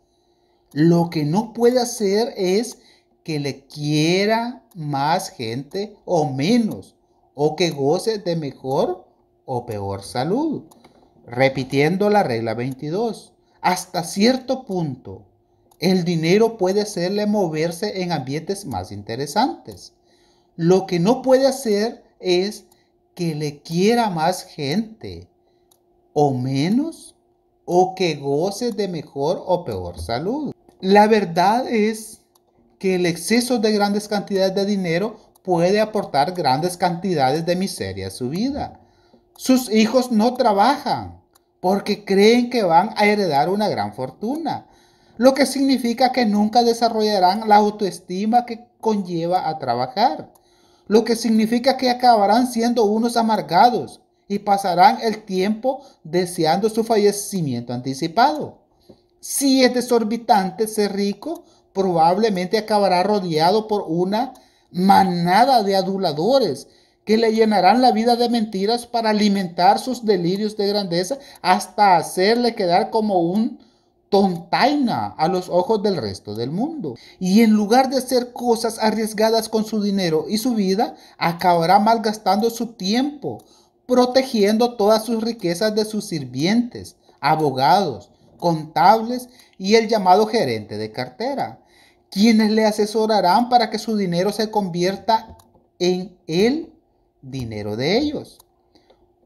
Lo que no puede hacer es que le quiera más gente o menos, o que goce de mejor o peor salud. Repitiendo la regla 22, hasta cierto punto, el dinero puede hacerle moverse en ambientes más interesantes. Lo que no puede hacer es que le quiera más gente o menos o que goce de mejor o peor salud. La verdad es que el exceso de grandes cantidades de dinero puede aportar grandes cantidades de miseria a su vida. Sus hijos no trabajan porque creen que van a heredar una gran fortuna, lo que significa que nunca desarrollarán la autoestima que conlleva a trabajar lo que significa que acabarán siendo unos amargados y pasarán el tiempo deseando su fallecimiento anticipado. Si es desorbitante ser rico, probablemente acabará rodeado por una manada de aduladores que le llenarán la vida de mentiras para alimentar sus delirios de grandeza hasta hacerle quedar como un tontaina a los ojos del resto del mundo. Y en lugar de hacer cosas arriesgadas con su dinero y su vida, acabará malgastando su tiempo, protegiendo todas sus riquezas de sus sirvientes, abogados, contables y el llamado gerente de cartera, quienes le asesorarán para que su dinero se convierta en el dinero de ellos.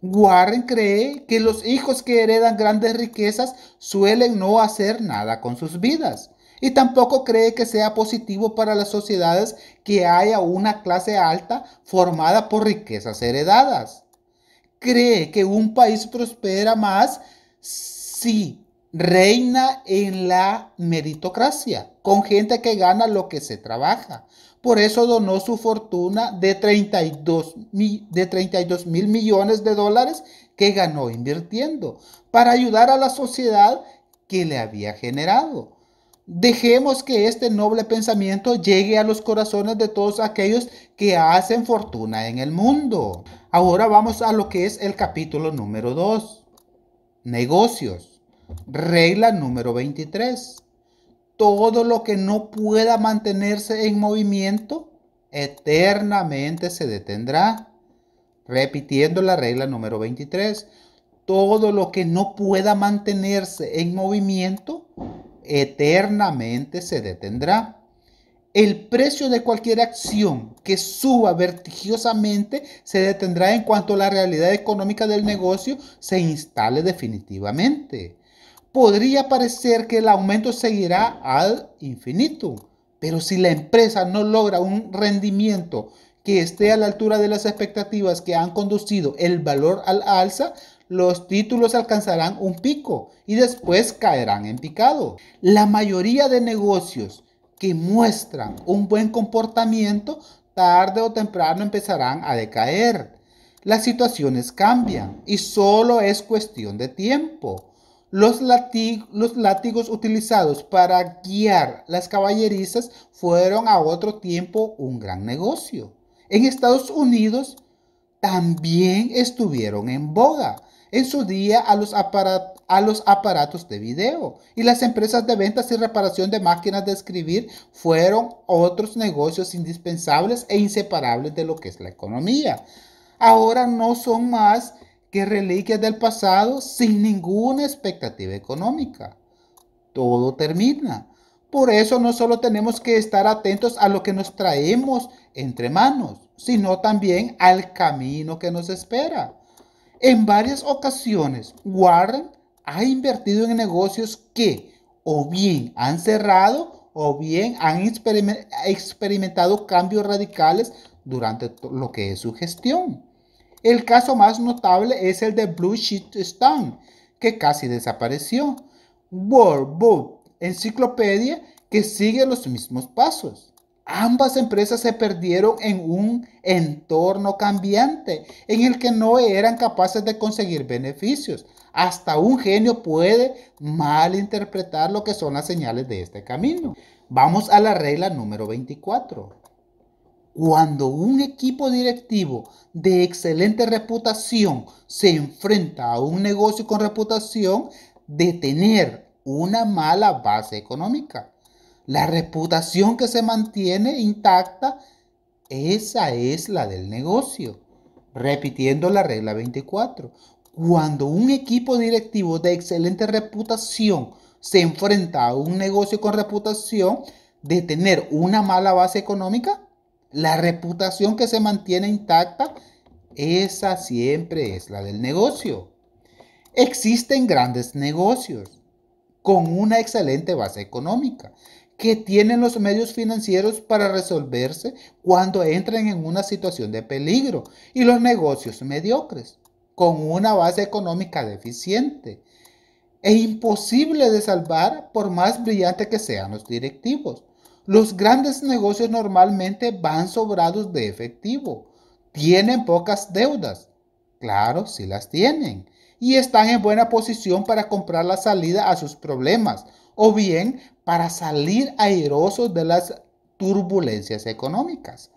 Warren cree que los hijos que heredan grandes riquezas suelen no hacer nada con sus vidas. Y tampoco cree que sea positivo para las sociedades que haya una clase alta formada por riquezas heredadas. Cree que un país prospera más si reina en la meritocracia, con gente que gana lo que se trabaja, por eso donó su fortuna de 32 mil, millones de dólares que ganó invirtiendo para ayudar a la sociedad que le había generado. Dejemos que este noble pensamiento llegue a los corazones de todos aquellos que hacen fortuna en el mundo. Ahora vamos a lo que es el capítulo número 2. Negocios. Regla número 23 todo lo que no pueda mantenerse en movimiento eternamente se detendrá. Repitiendo la regla número 23, todo lo que no pueda mantenerse en movimiento eternamente se detendrá. El precio de cualquier acción que suba vertigiosamente se detendrá en cuanto la realidad económica del negocio se instale definitivamente podría parecer que el aumento seguirá al infinito, pero si la empresa no logra un rendimiento que esté a la altura de las expectativas que han conducido el valor al alza, los títulos alcanzarán un pico y después caerán en picado. La mayoría de negocios que muestran un buen comportamiento tarde o temprano empezarán a decaer. Las situaciones cambian y solo es cuestión de tiempo. Los, látigos utilizados para guiar las caballerizas fueron a otro tiempo un gran negocio. En Estados Unidos también estuvieron en boga en su día a los, a los aparatos de video y las empresas de ventas y reparación de máquinas de escribir fueron otros negocios indispensables e inseparables de lo que es la economía. Ahora no son más que reliquias del pasado sin ninguna expectativa económica. Todo termina. Por eso no solo tenemos que estar atentos a lo que nos traemos entre manos, sino también al camino que nos espera. En varias ocasiones, Warren ha invertido en negocios que o bien han cerrado o bien han experimentado cambios radicales durante lo que es su gestión. El caso más notable es el de Blue Sheet Stone, que casi desapareció. World Book Enciclopedia, que sigue los mismos pasos. Ambas empresas se perdieron en un entorno cambiante en el que no eran capaces de conseguir beneficios. Hasta un genio puede malinterpretar lo que son las señales de este camino. Vamos a la regla número 24. Cuando un equipo directivo de excelente reputación se enfrenta a un negocio con reputación de tener una mala base económica, la reputación que se mantiene intacta, esa es la del negocio. Repitiendo la regla 24, cuando un equipo directivo de excelente reputación se enfrenta a un negocio con reputación de tener una mala base económica, la reputación que se mantiene intacta, esa siempre es la del negocio. Existen grandes negocios con una excelente base económica que tienen los medios financieros para resolverse cuando entran en una situación de peligro y los negocios mediocres con una base económica deficiente e imposible de salvar por más brillante que sean los directivos. Los grandes negocios normalmente van sobrados de efectivo. Tienen pocas deudas. Claro, sí las tienen. Y están en buena posición para comprar la salida a sus problemas o bien para salir airosos de las turbulencias económicas.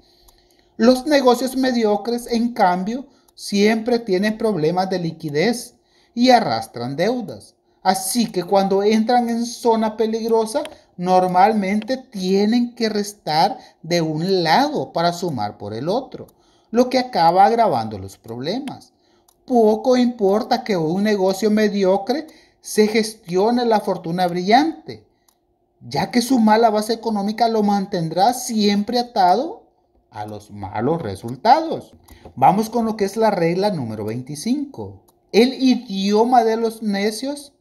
Los negocios mediocres, en cambio, siempre tienen problemas de liquidez y arrastran deudas. Así que cuando entran en zona peligrosa, normalmente tienen que restar de un lado para sumar por el otro, lo que acaba agravando los problemas. Poco importa que un negocio mediocre se gestione la fortuna brillante, ya que su mala base económica lo mantendrá siempre atado a los malos resultados. Vamos con lo que es la regla número 25. El idioma de los necios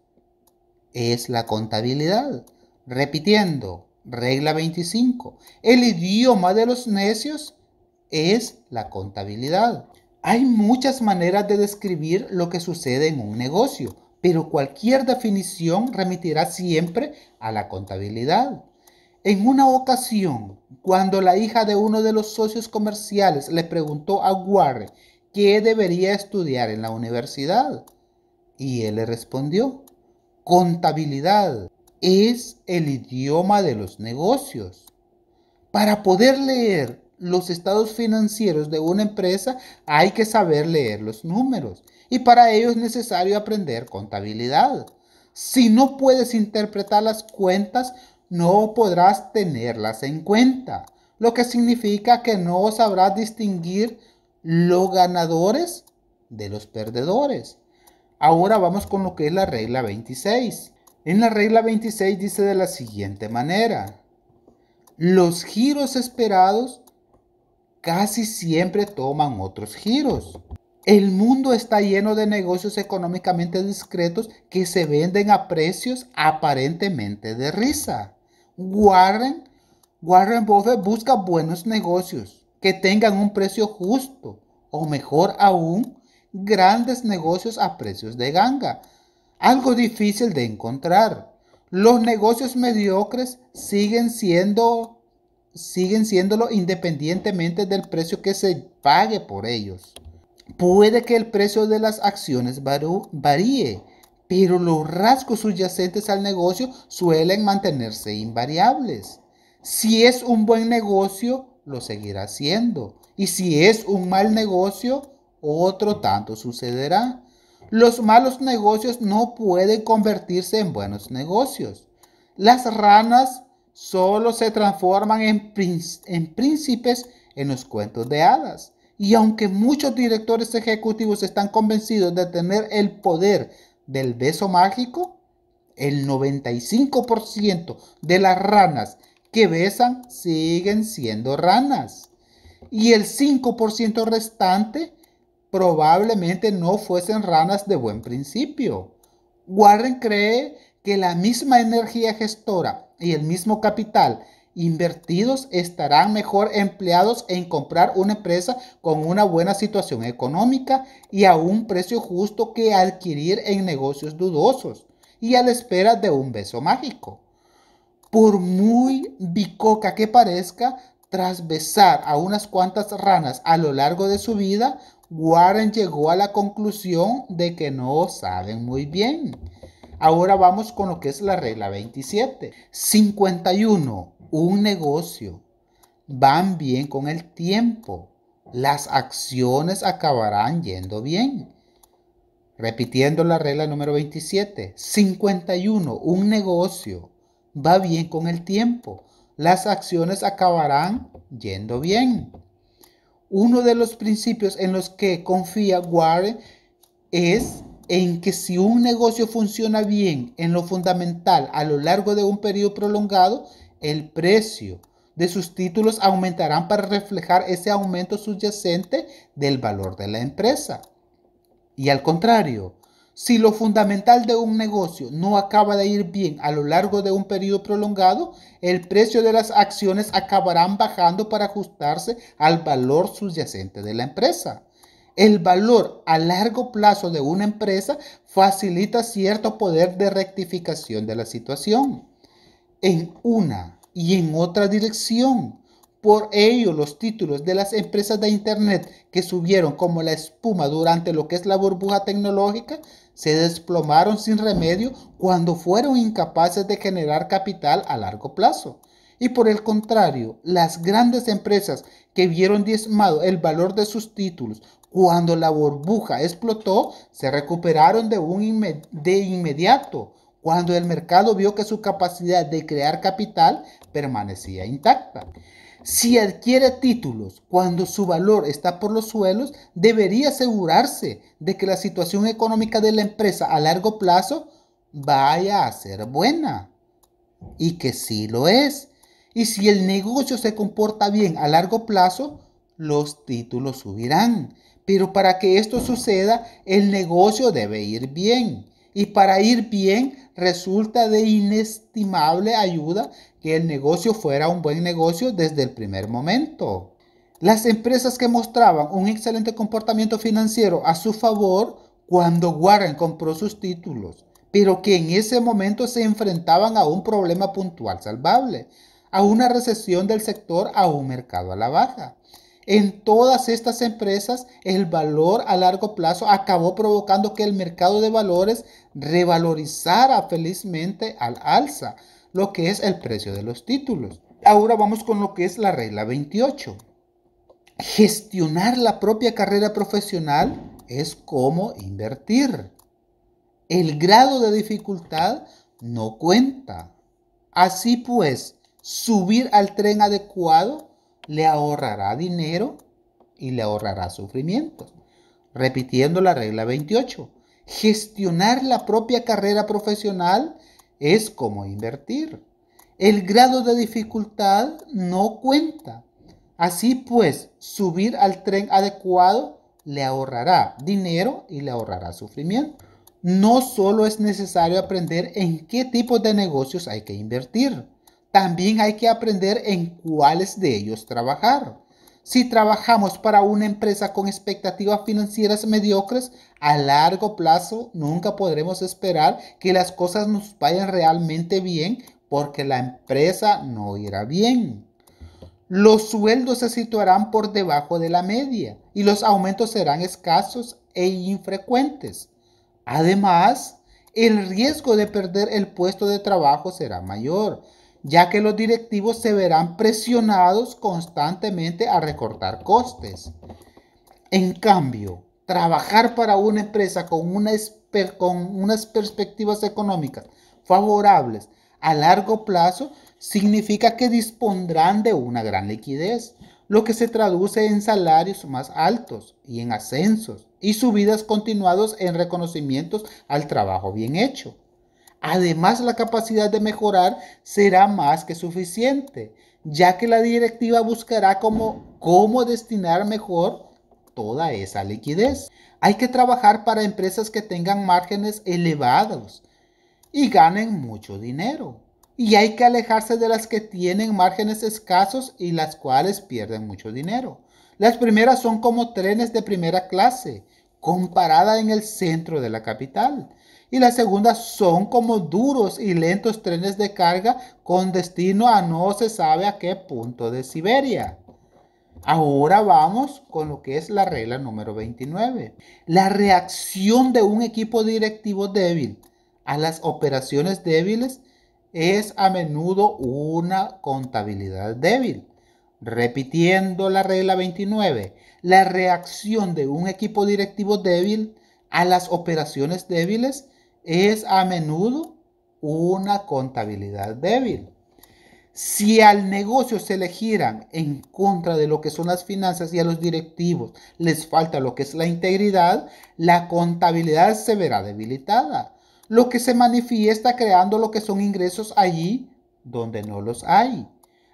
es la contabilidad. Repitiendo, regla 25. El idioma de los necios es la contabilidad. Hay muchas maneras de describir lo que sucede en un negocio, pero cualquier definición remitirá siempre a la contabilidad. En una ocasión, cuando la hija de uno de los socios comerciales le preguntó a Warren qué debería estudiar en la universidad, y él le respondió, contabilidad es el idioma de los negocios. Para poder leer los estados financieros de una empresa hay que saber leer los números y para ello es necesario aprender contabilidad. Si no puedes interpretar las cuentas, no podrás tenerlas en cuenta, lo que significa que no sabrás distinguir los ganadores de los perdedores. Ahora vamos con lo que es la regla 26. En la regla 26 dice de la siguiente manera, los giros esperados casi siempre toman otros giros. El mundo está lleno de negocios económicamente discretos que se venden a precios aparentemente de risa. Warren, Warren Buffett busca buenos negocios que tengan un precio justo o mejor aún, grandes negocios a precios de ganga. Algo difícil de encontrar. Los negocios mediocres siguen siendo siguen siéndolo independientemente del precio que se pague por ellos. Puede que el precio de las acciones varíe, pero los rasgos subyacentes al negocio suelen mantenerse invariables. Si es un buen negocio, lo seguirá siendo. Y si es un mal negocio, otro tanto sucederá. Los malos negocios no pueden convertirse en buenos negocios. Las ranas solo se transforman en, príncipes en los cuentos de hadas. Y aunque muchos directores ejecutivos están convencidos de tener el poder del beso mágico, el 95% de las ranas que besan siguen siendo ranas. Y el 5% restante probablemente no fuesen ranas de buen principio. Warren cree que la misma energía gestora y el mismo capital invertidos estarán mejor empleados en comprar una empresa con una buena situación económica y a un precio justo que adquirir en negocios dudosos y a la espera de un beso mágico. Por muy bicoca que parezca, tras besar a unas cuantas ranas a lo largo de su vida, Warren llegó a la conclusión de que no saben muy bien. Ahora vamos con lo que es la regla 27. 51 un negocio, van bien con el tiempo, las acciones acabarán yendo bien. Repitiendo la regla número 27, 51, un negocio va bien con el tiempo, las acciones acabarán yendo bien. Uno de los principios en los que confía Warren es en que si un negocio funciona bien en lo fundamental a lo largo de un periodo prolongado, el precio de sus títulos aumentarán para reflejar ese aumento subyacente del valor de la empresa. Y al contrario, si lo fundamental de un negocio no acaba de ir bien a lo largo de un periodo prolongado, el precio de las acciones acabarán bajando para ajustarse al valor subyacente de la empresa. El valor a largo plazo de una empresa facilita cierto poder de rectificación de la situación en una y en otra dirección. Por ello, los títulos de las empresas de Internet que subieron como la espuma durante lo que es la burbuja tecnológica se desplomaron sin remedio cuando fueron incapaces de generar capital a largo plazo. Y por el contrario, las grandes empresas que vieron diezmado el valor de sus títulos cuando la burbuja explotó, se recuperaron de, un de inmediato cuando el mercado vio que su capacidad de crear capital permanecía intacta. Si adquiere títulos cuando su valor está por los suelos, debería asegurarse de que la situación económica de la empresa a largo plazo vaya a ser buena. Y que sí lo es. Y si el negocio se comporta bien a largo plazo, los títulos subirán. Pero para que esto suceda, el negocio debe ir bien. Y para ir bien, resulta de inestimable ayuda que el negocio fuera un buen negocio desde el primer momento. Las empresas que mostraban un excelente comportamiento financiero a su favor cuando Warren compró sus títulos, pero que en ese momento se enfrentaban a un problema puntual salvable, a una recesión del sector, a un mercado a la baja. En todas estas empresas, el valor a largo plazo acabó provocando que el mercado de valores revalorizara felizmente al alza lo que es el precio de los títulos. Ahora vamos con lo que es la regla 28. Gestionar la propia carrera profesional es como invertir. El grado de dificultad no cuenta. Así pues, subir al tren adecuado le ahorrará dinero y le ahorrará sufrimiento. Repitiendo la regla 28, gestionar la propia carrera profesional es como invertir. El grado de dificultad no cuenta. Así pues, subir al tren adecuado le ahorrará dinero y le ahorrará sufrimiento. No solo es necesario aprender en qué tipo de negocios hay que invertir, también hay que aprender en cuáles de ellos trabajar. Si trabajamos para una empresa con expectativas financieras mediocres, a largo plazo nunca podremos esperar que las cosas nos vayan realmente bien porque la empresa no irá bien. Los sueldos se situarán por debajo de la media y los aumentos serán escasos e infrecuentes. Además, el riesgo de perder el puesto de trabajo será mayor ya que los directivos se verán presionados constantemente a recortar costes. En cambio, trabajar para una empresa con, unas perspectivas económicas favorables a largo plazo significa que dispondrán de una gran liquidez, lo que se traduce en salarios más altos y en ascensos y subidas continuados en reconocimientos al trabajo bien hecho. Además, la capacidad de mejorar será más que suficiente, ya que la directiva buscará cómo, destinar mejor toda esa liquidez. Hay que trabajar para empresas que tengan márgenes elevados y ganen mucho dinero. Y hay que alejarse de las que tienen márgenes escasos y las cuales pierden mucho dinero. Las primeras son como trenes de primera clase, comparada en el centro de la capital y la segunda son como duros y lentos trenes de carga con destino a no se sabe a qué punto de Siberia. Ahora vamos con lo que es la regla número 29. La reacción de un equipo directivo débil a las operaciones débiles es a menudo una contabilidad débil. Repitiendo la regla 29, la reacción de un equipo directivo débil a las operaciones débiles es a menudo una contabilidad débil. Si al negocio se le giran en contra de lo que son las finanzas y a los directivos les falta lo que es la integridad, la contabilidad se verá debilitada, lo que se manifiesta creando lo que son ingresos allí donde no los hay.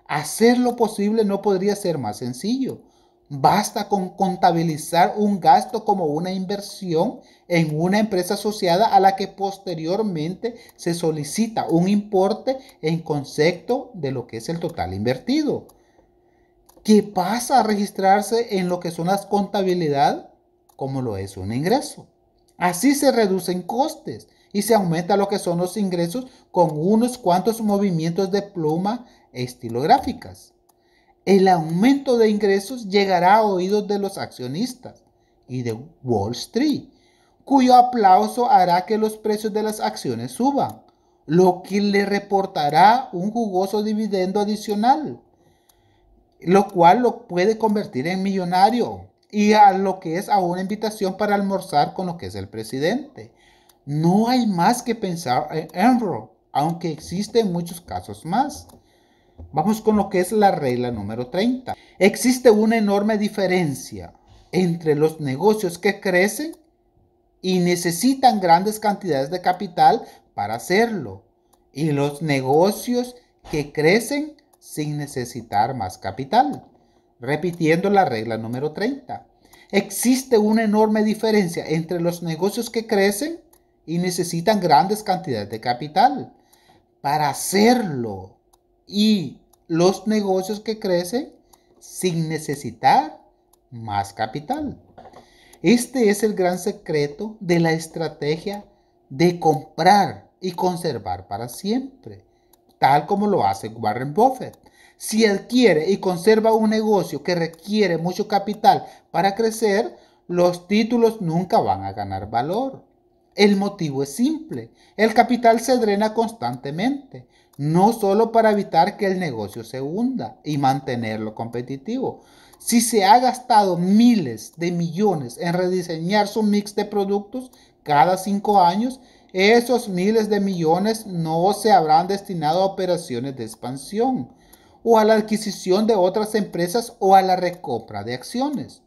Hacer lo posible no podría ser más sencillo. Basta con contabilizar un gasto como una inversión en una empresa asociada a la que posteriormente se solicita un importe en concepto de lo que es el total invertido. ¿Qué pasa a registrarse en lo que son las contabilidad como lo es un ingreso? Así se reducen costes y se aumenta lo que son los ingresos con unos cuantos movimientos de pluma estilográficas el aumento de ingresos llegará a oídos de los accionistas y de Wall Street, cuyo aplauso hará que los precios de las acciones suban. lo que le reportará un jugoso dividendo adicional, lo cual lo puede convertir en millonario y a lo que es a una invitación para almorzar con lo que es el presidente. No hay más que pensar en Enron, aunque existen muchos casos más. Vamos con lo que es la regla número 30. Existe una enorme diferencia entre los negocios que crecen y necesitan grandes cantidades de capital para hacerlo y los negocios que crecen sin necesitar más capital. Repitiendo la regla número 30. Existe una enorme diferencia entre los negocios que crecen y necesitan grandes cantidades de capital para hacerlo y los negocios que crecen sin necesitar más capital. Este es el gran secreto de la estrategia de comprar y conservar para siempre, tal como lo hace Warren Buffett. Si adquiere y conserva un negocio que requiere mucho capital para crecer, los títulos nunca van a ganar valor. El motivo es simple. El capital se drena constantemente, no solo para evitar que el negocio se hunda y mantenerlo competitivo. Si se ha gastado miles de millones en rediseñar su mix de productos cada cinco años, esos miles de millones no se habrán destinado a operaciones de expansión o a la adquisición de otras empresas o a la recompra de acciones.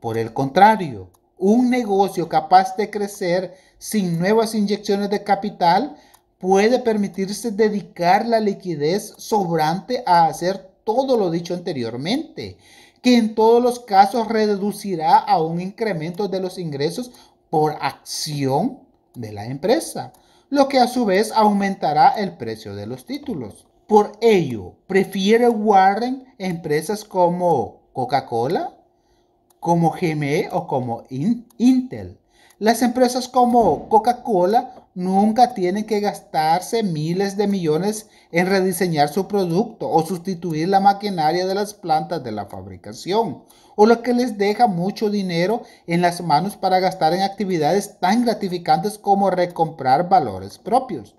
Por el contrario, un negocio capaz de crecer sin nuevas inyecciones de capital puede permitirse dedicar la liquidez sobrante a hacer todo lo dicho anteriormente, que en todos los casos reducirá a un incremento de los ingresos por acción de la empresa, lo que a su vez aumentará el precio de los títulos. Por ello, prefiere Warren empresas como Coca-Cola, como GME o como Intel. Las empresas como Coca-Cola nunca tienen que gastarse miles de millones en rediseñar su producto o sustituir la maquinaria de las plantas de la fabricación, o lo que les deja mucho dinero en las manos para gastar en actividades tan gratificantes como recomprar valores propios.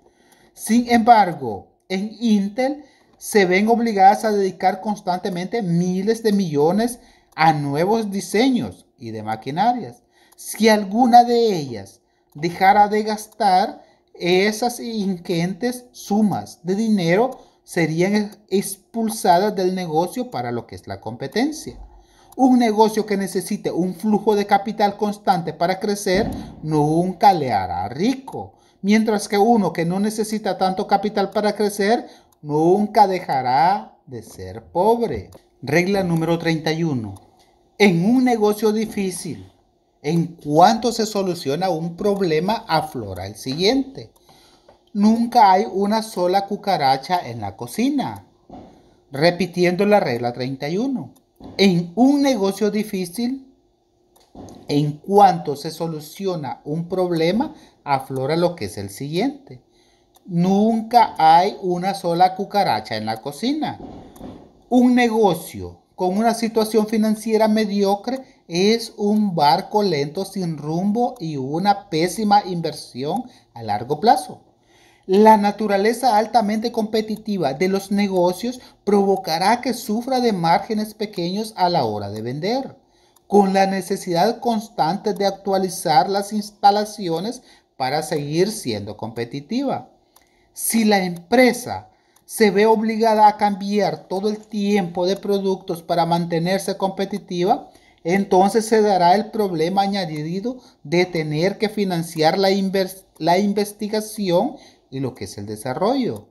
Sin embargo, en Intel se ven obligadas a dedicar constantemente miles de millones a nuevos diseños y de maquinarias. Si alguna de ellas dejara de gastar, esas ingentes sumas de dinero serían expulsadas del negocio para lo que es la competencia. Un negocio que necesite un flujo de capital constante para crecer nunca le hará rico, mientras que uno que no necesita tanto capital para crecer nunca dejará de ser pobre. Regla número 31. En un negocio difícil, en cuanto se soluciona un problema, aflora el siguiente. Nunca hay una sola cucaracha en la cocina. Repitiendo la regla 31. En un negocio difícil, en cuanto se soluciona un problema, aflora lo que es el siguiente. Nunca hay una sola cucaracha en la cocina. Un negocio con una situación financiera mediocre es un barco lento sin rumbo y una pésima inversión a largo plazo. La naturaleza altamente competitiva de los negocios provocará que sufra de márgenes pequeños a la hora de vender, con la necesidad constante de actualizar las instalaciones para seguir siendo competitiva. Si la empresa se ve obligada a cambiar todo el tiempo de productos para mantenerse competitiva, entonces se dará el problema añadido de tener que financiar la, la investigación y lo que es el desarrollo.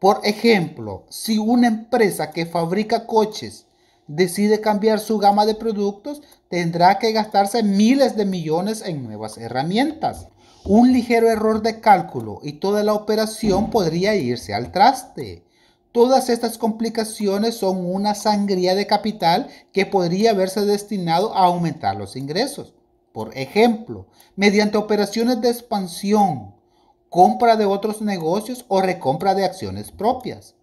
Por ejemplo, si una empresa que fabrica coches decide cambiar su gama de productos, tendrá que gastarse miles de millones en nuevas herramientas. Un ligero error de cálculo y toda la operación podría irse al traste. Todas estas complicaciones son una sangría de capital que podría haberse destinado a aumentar los ingresos. Por ejemplo, mediante operaciones de expansión, compra de otros negocios o recompra de acciones propias.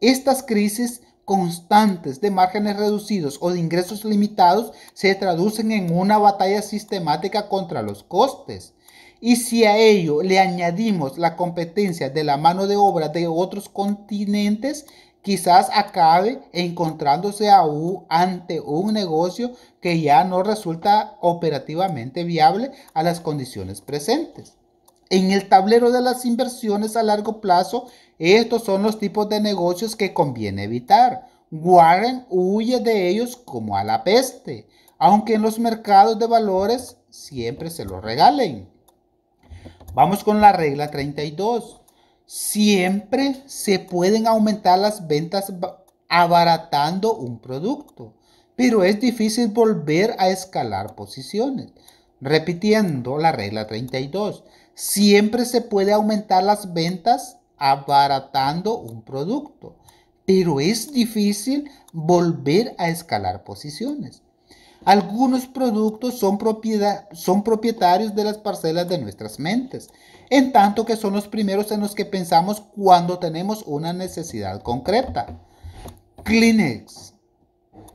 Estas crisis constantes de márgenes reducidos o de ingresos limitados se traducen en una batalla sistemática contra los costes Y si a ello le añadimos la competencia de la mano de obra de otros continentes, quizás acabe encontrándose aún ante un negocio que ya no resulta operativamente viable a las condiciones presentes. En el tablero de las inversiones a largo plazo, estos son los tipos de negocios que conviene evitar. Warren huye de ellos como a la peste, aunque en los mercados de valores siempre se los regalen. Vamos con la regla 32. Siempre se pueden aumentar las ventas abaratando un producto, pero es difícil volver a escalar posiciones. Repitiendo la regla 32. Siempre se puede aumentar las ventas abaratando un producto, pero es difícil volver a escalar posiciones. Algunos productos son, propietarios de las parcelas de nuestras mentes, en tanto que son los primeros en los que pensamos cuando tenemos una necesidad concreta. Kleenex,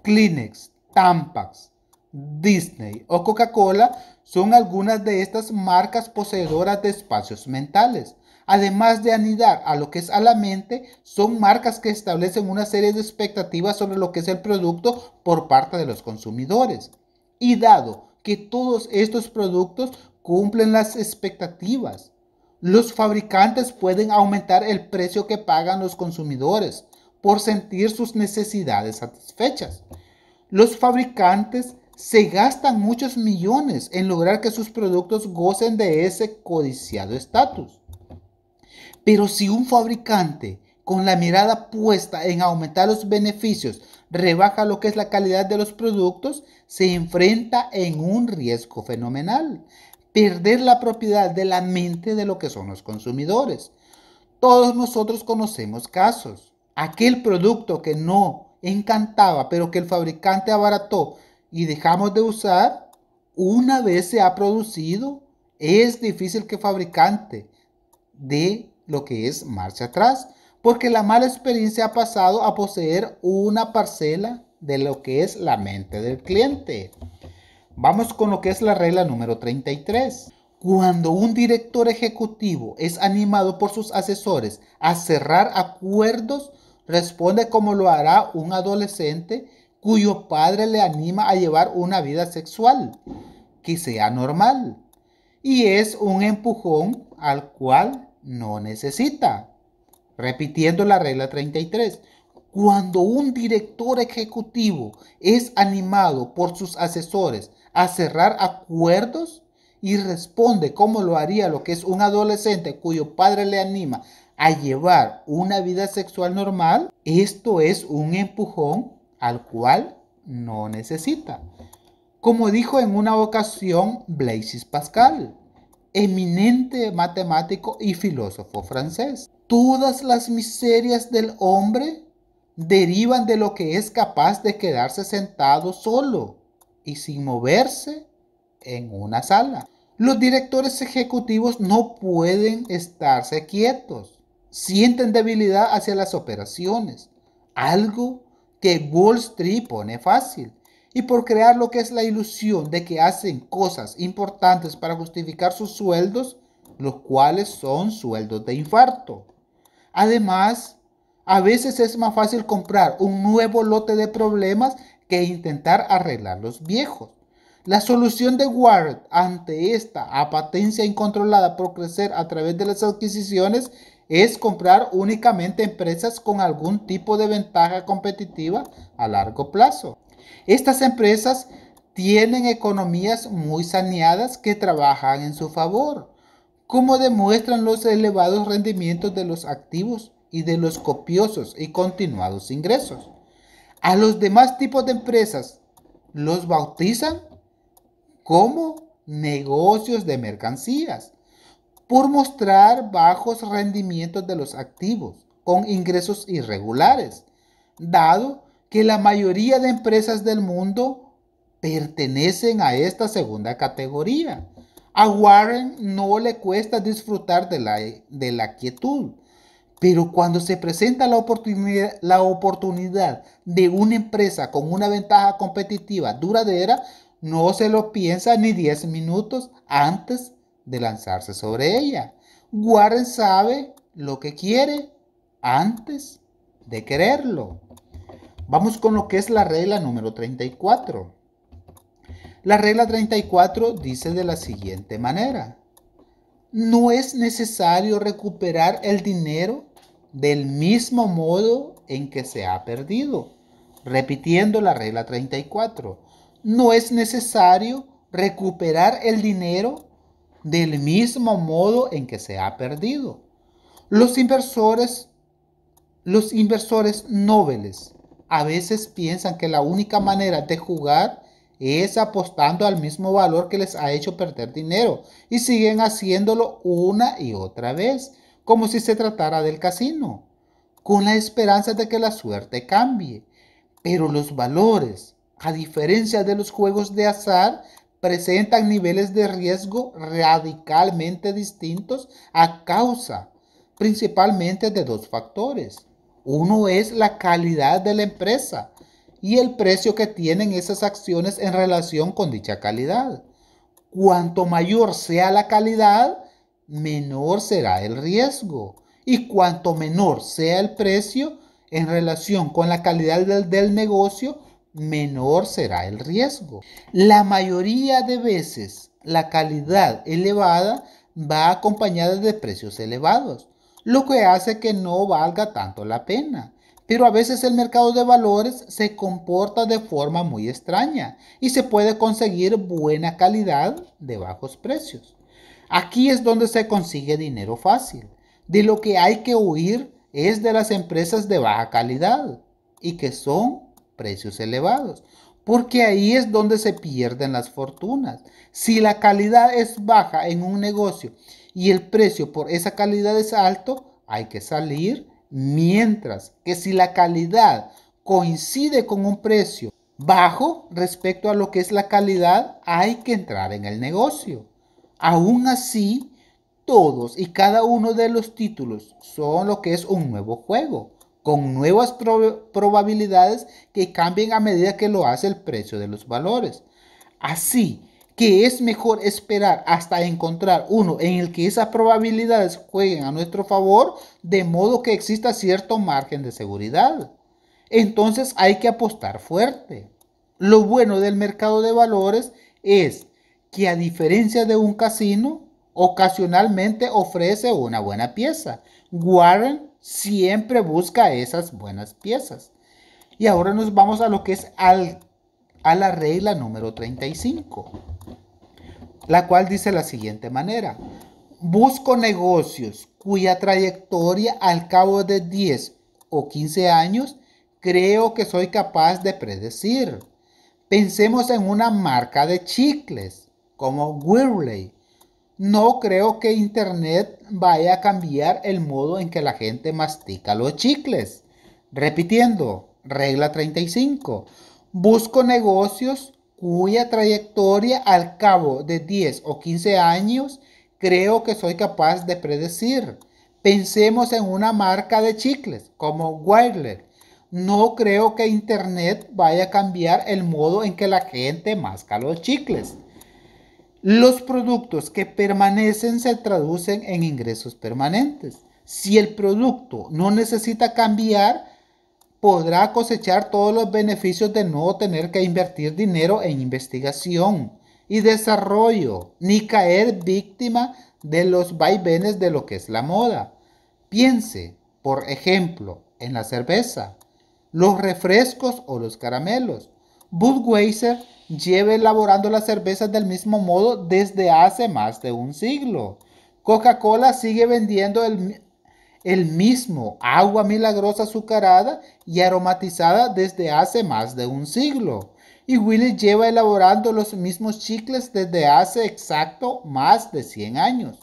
Kleenex, Tampax, Disney o Coca-Cola son algunas de estas marcas poseedoras de espacios mentales. Además de anidar a lo que es a la mente, son marcas que establecen una serie de expectativas sobre lo que es el producto por parte de los consumidores. Y dado que todos estos productos cumplen las expectativas, los fabricantes pueden aumentar el precio que pagan los consumidores por sentir sus necesidades satisfechas. Los fabricantes se gastan muchos millones en lograr que sus productos gocen de ese codiciado estatus. Pero si un fabricante con la mirada puesta en aumentar los beneficios rebaja lo que es la calidad de los productos, se enfrenta en un riesgo fenomenal. Perder la propiedad de la mente de lo que son los consumidores. Todos nosotros conocemos casos. Aquel producto que no encantaba, pero que el fabricante abarató y dejamos de usar, una vez se ha producido, es difícil que el fabricante dé lo que es marcha atrás, porque la mala experiencia ha pasado a poseer una parcela de lo que es la mente del cliente. Vamos con lo que es la regla número 33. Cuando un director ejecutivo es animado por sus asesores a cerrar acuerdos, responde como lo hará un adolescente cuyo padre le anima a llevar una vida sexual que sea normal y es un empujón al cual no necesita. Repitiendo la regla 33, cuando un director ejecutivo es animado por sus asesores a cerrar acuerdos y responde como lo haría lo que es un adolescente cuyo padre le anima a llevar una vida sexual normal, esto es un empujón al cual no necesita. Como dijo en una ocasión Blaise Pascal, eminente matemático y filósofo francés, todas las miserias del hombre derivan de lo que es capaz de quedarse sentado solo y sin moverse en una sala. Los directores ejecutivos no pueden estarse quietos. Sienten debilidad hacia las operaciones, algo que Wall Street pone fácil y por crear lo que es la ilusión de que hacen cosas importantes para justificar sus sueldos, los cuales son sueldos de infarto. Además, a veces es más fácil comprar un nuevo lote de problemas que intentar arreglar los viejos. La solución de Ward ante esta apatencia incontrolada por crecer a través de las adquisiciones es comprar únicamente empresas con algún tipo de ventaja competitiva a largo plazo. Estas empresas tienen economías muy saneadas que trabajan en su favor, como demuestran los elevados rendimientos de los activos y de los copiosos y continuados ingresos. A los demás tipos de empresas los bautizan como negocios de mercancías por mostrar bajos rendimientos de los activos con ingresos irregulares, dado que la mayoría de empresas del mundo pertenecen a esta segunda categoría. A Warren no le cuesta disfrutar de la, de la quietud, pero cuando se presenta la oportunidad, la oportunidad de una empresa con una ventaja competitiva duradera, no se lo piensa ni 10 minutos antes de lanzarse sobre ella. Warren sabe lo que quiere antes de quererlo. Vamos con lo que es la regla número 34. La regla 34 dice de la siguiente manera. No es necesario recuperar el dinero del mismo modo en que se ha perdido. Repitiendo la regla 34. No es necesario recuperar el dinero del mismo modo en que se ha perdido. Los inversores, los inversores nobles a veces piensan que la única manera de jugar es apostando al mismo valor que les ha hecho perder dinero y siguen haciéndolo una y otra vez, como si se tratara del casino, con la esperanza de que la suerte cambie. Pero los valores, a diferencia de los juegos de azar, presentan niveles de riesgo radicalmente distintos a causa principalmente de dos factores. Uno es la calidad de la empresa y el precio que tienen esas acciones en relación con dicha calidad. Cuanto mayor sea la calidad, menor será el riesgo. Y cuanto menor sea el precio en relación con la calidad del, negocio, menor será el riesgo. La mayoría de veces la calidad elevada va acompañada de precios elevados lo que hace que no valga tanto la pena. Pero a veces el mercado de valores se comporta de forma muy extraña y se puede conseguir buena calidad de bajos precios. Aquí es donde se consigue dinero fácil. De lo que hay que huir es de las empresas de baja calidad y que son precios elevados, porque ahí es donde se pierden las fortunas. Si la calidad es baja en un negocio y el precio por esa calidad es alto, hay que salir. Mientras que si la calidad coincide con un precio bajo respecto a lo que es la calidad, hay que entrar en el negocio. Aún así, todos y cada uno de los títulos son lo que es un nuevo juego, con nuevas probabilidades que cambien a medida que lo hace el precio de los valores. Así, que es mejor esperar hasta encontrar uno en el que esas probabilidades jueguen a nuestro favor, de modo que exista cierto margen de seguridad. Entonces hay que apostar fuerte. Lo bueno del mercado de valores es que a diferencia de un casino, ocasionalmente ofrece una buena pieza. Warren siempre busca esas buenas piezas. Y ahora nos vamos a lo que es a la regla número 35 la cual dice la siguiente manera. Busco negocios cuya trayectoria al cabo de 10 o 15 años creo que soy capaz de predecir. Pensemos en una marca de chicles como Whirley. No creo que Internet vaya a cambiar el modo en que la gente mastica los chicles. Repitiendo, regla 35. Busco negocios cuya trayectoria al cabo de 10 o 15 años creo que soy capaz de predecir. Pensemos en una marca de chicles como Wilder. No creo que Internet vaya a cambiar el modo en que la gente masca los chicles. Los productos que permanecen se traducen en ingresos permanentes. Si el producto no necesita cambiar, podrá cosechar todos los beneficios de no tener que invertir dinero en investigación y desarrollo, ni caer víctima de los vaivenes de lo que es la moda. Piense, por ejemplo, en la cerveza, los refrescos o los caramelos. Budweiser lleva elaborando las cervezas del mismo modo desde hace más de un siglo. Coca-Cola sigue vendiendo el, el mismo agua milagrosa azucarada y aromatizada desde hace más de un siglo. Y Willy lleva elaborando los mismos chicles desde hace exacto más de 100 años.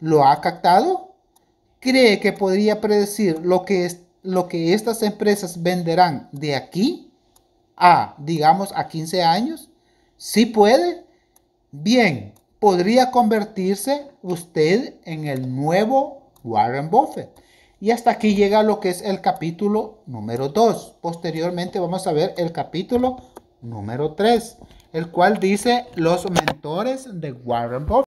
¿Lo ha captado? ¿Cree que podría predecir lo que, lo que estas empresas venderán de aquí a, digamos, a 15 años? ¿Sí puede? Bien, podría convertirse usted en el nuevo Warren Buffett. Y hasta aquí llega lo que es el capítulo número 2. Posteriormente vamos a ver el capítulo número 3, el cual dice los mentores de Warren Buffett.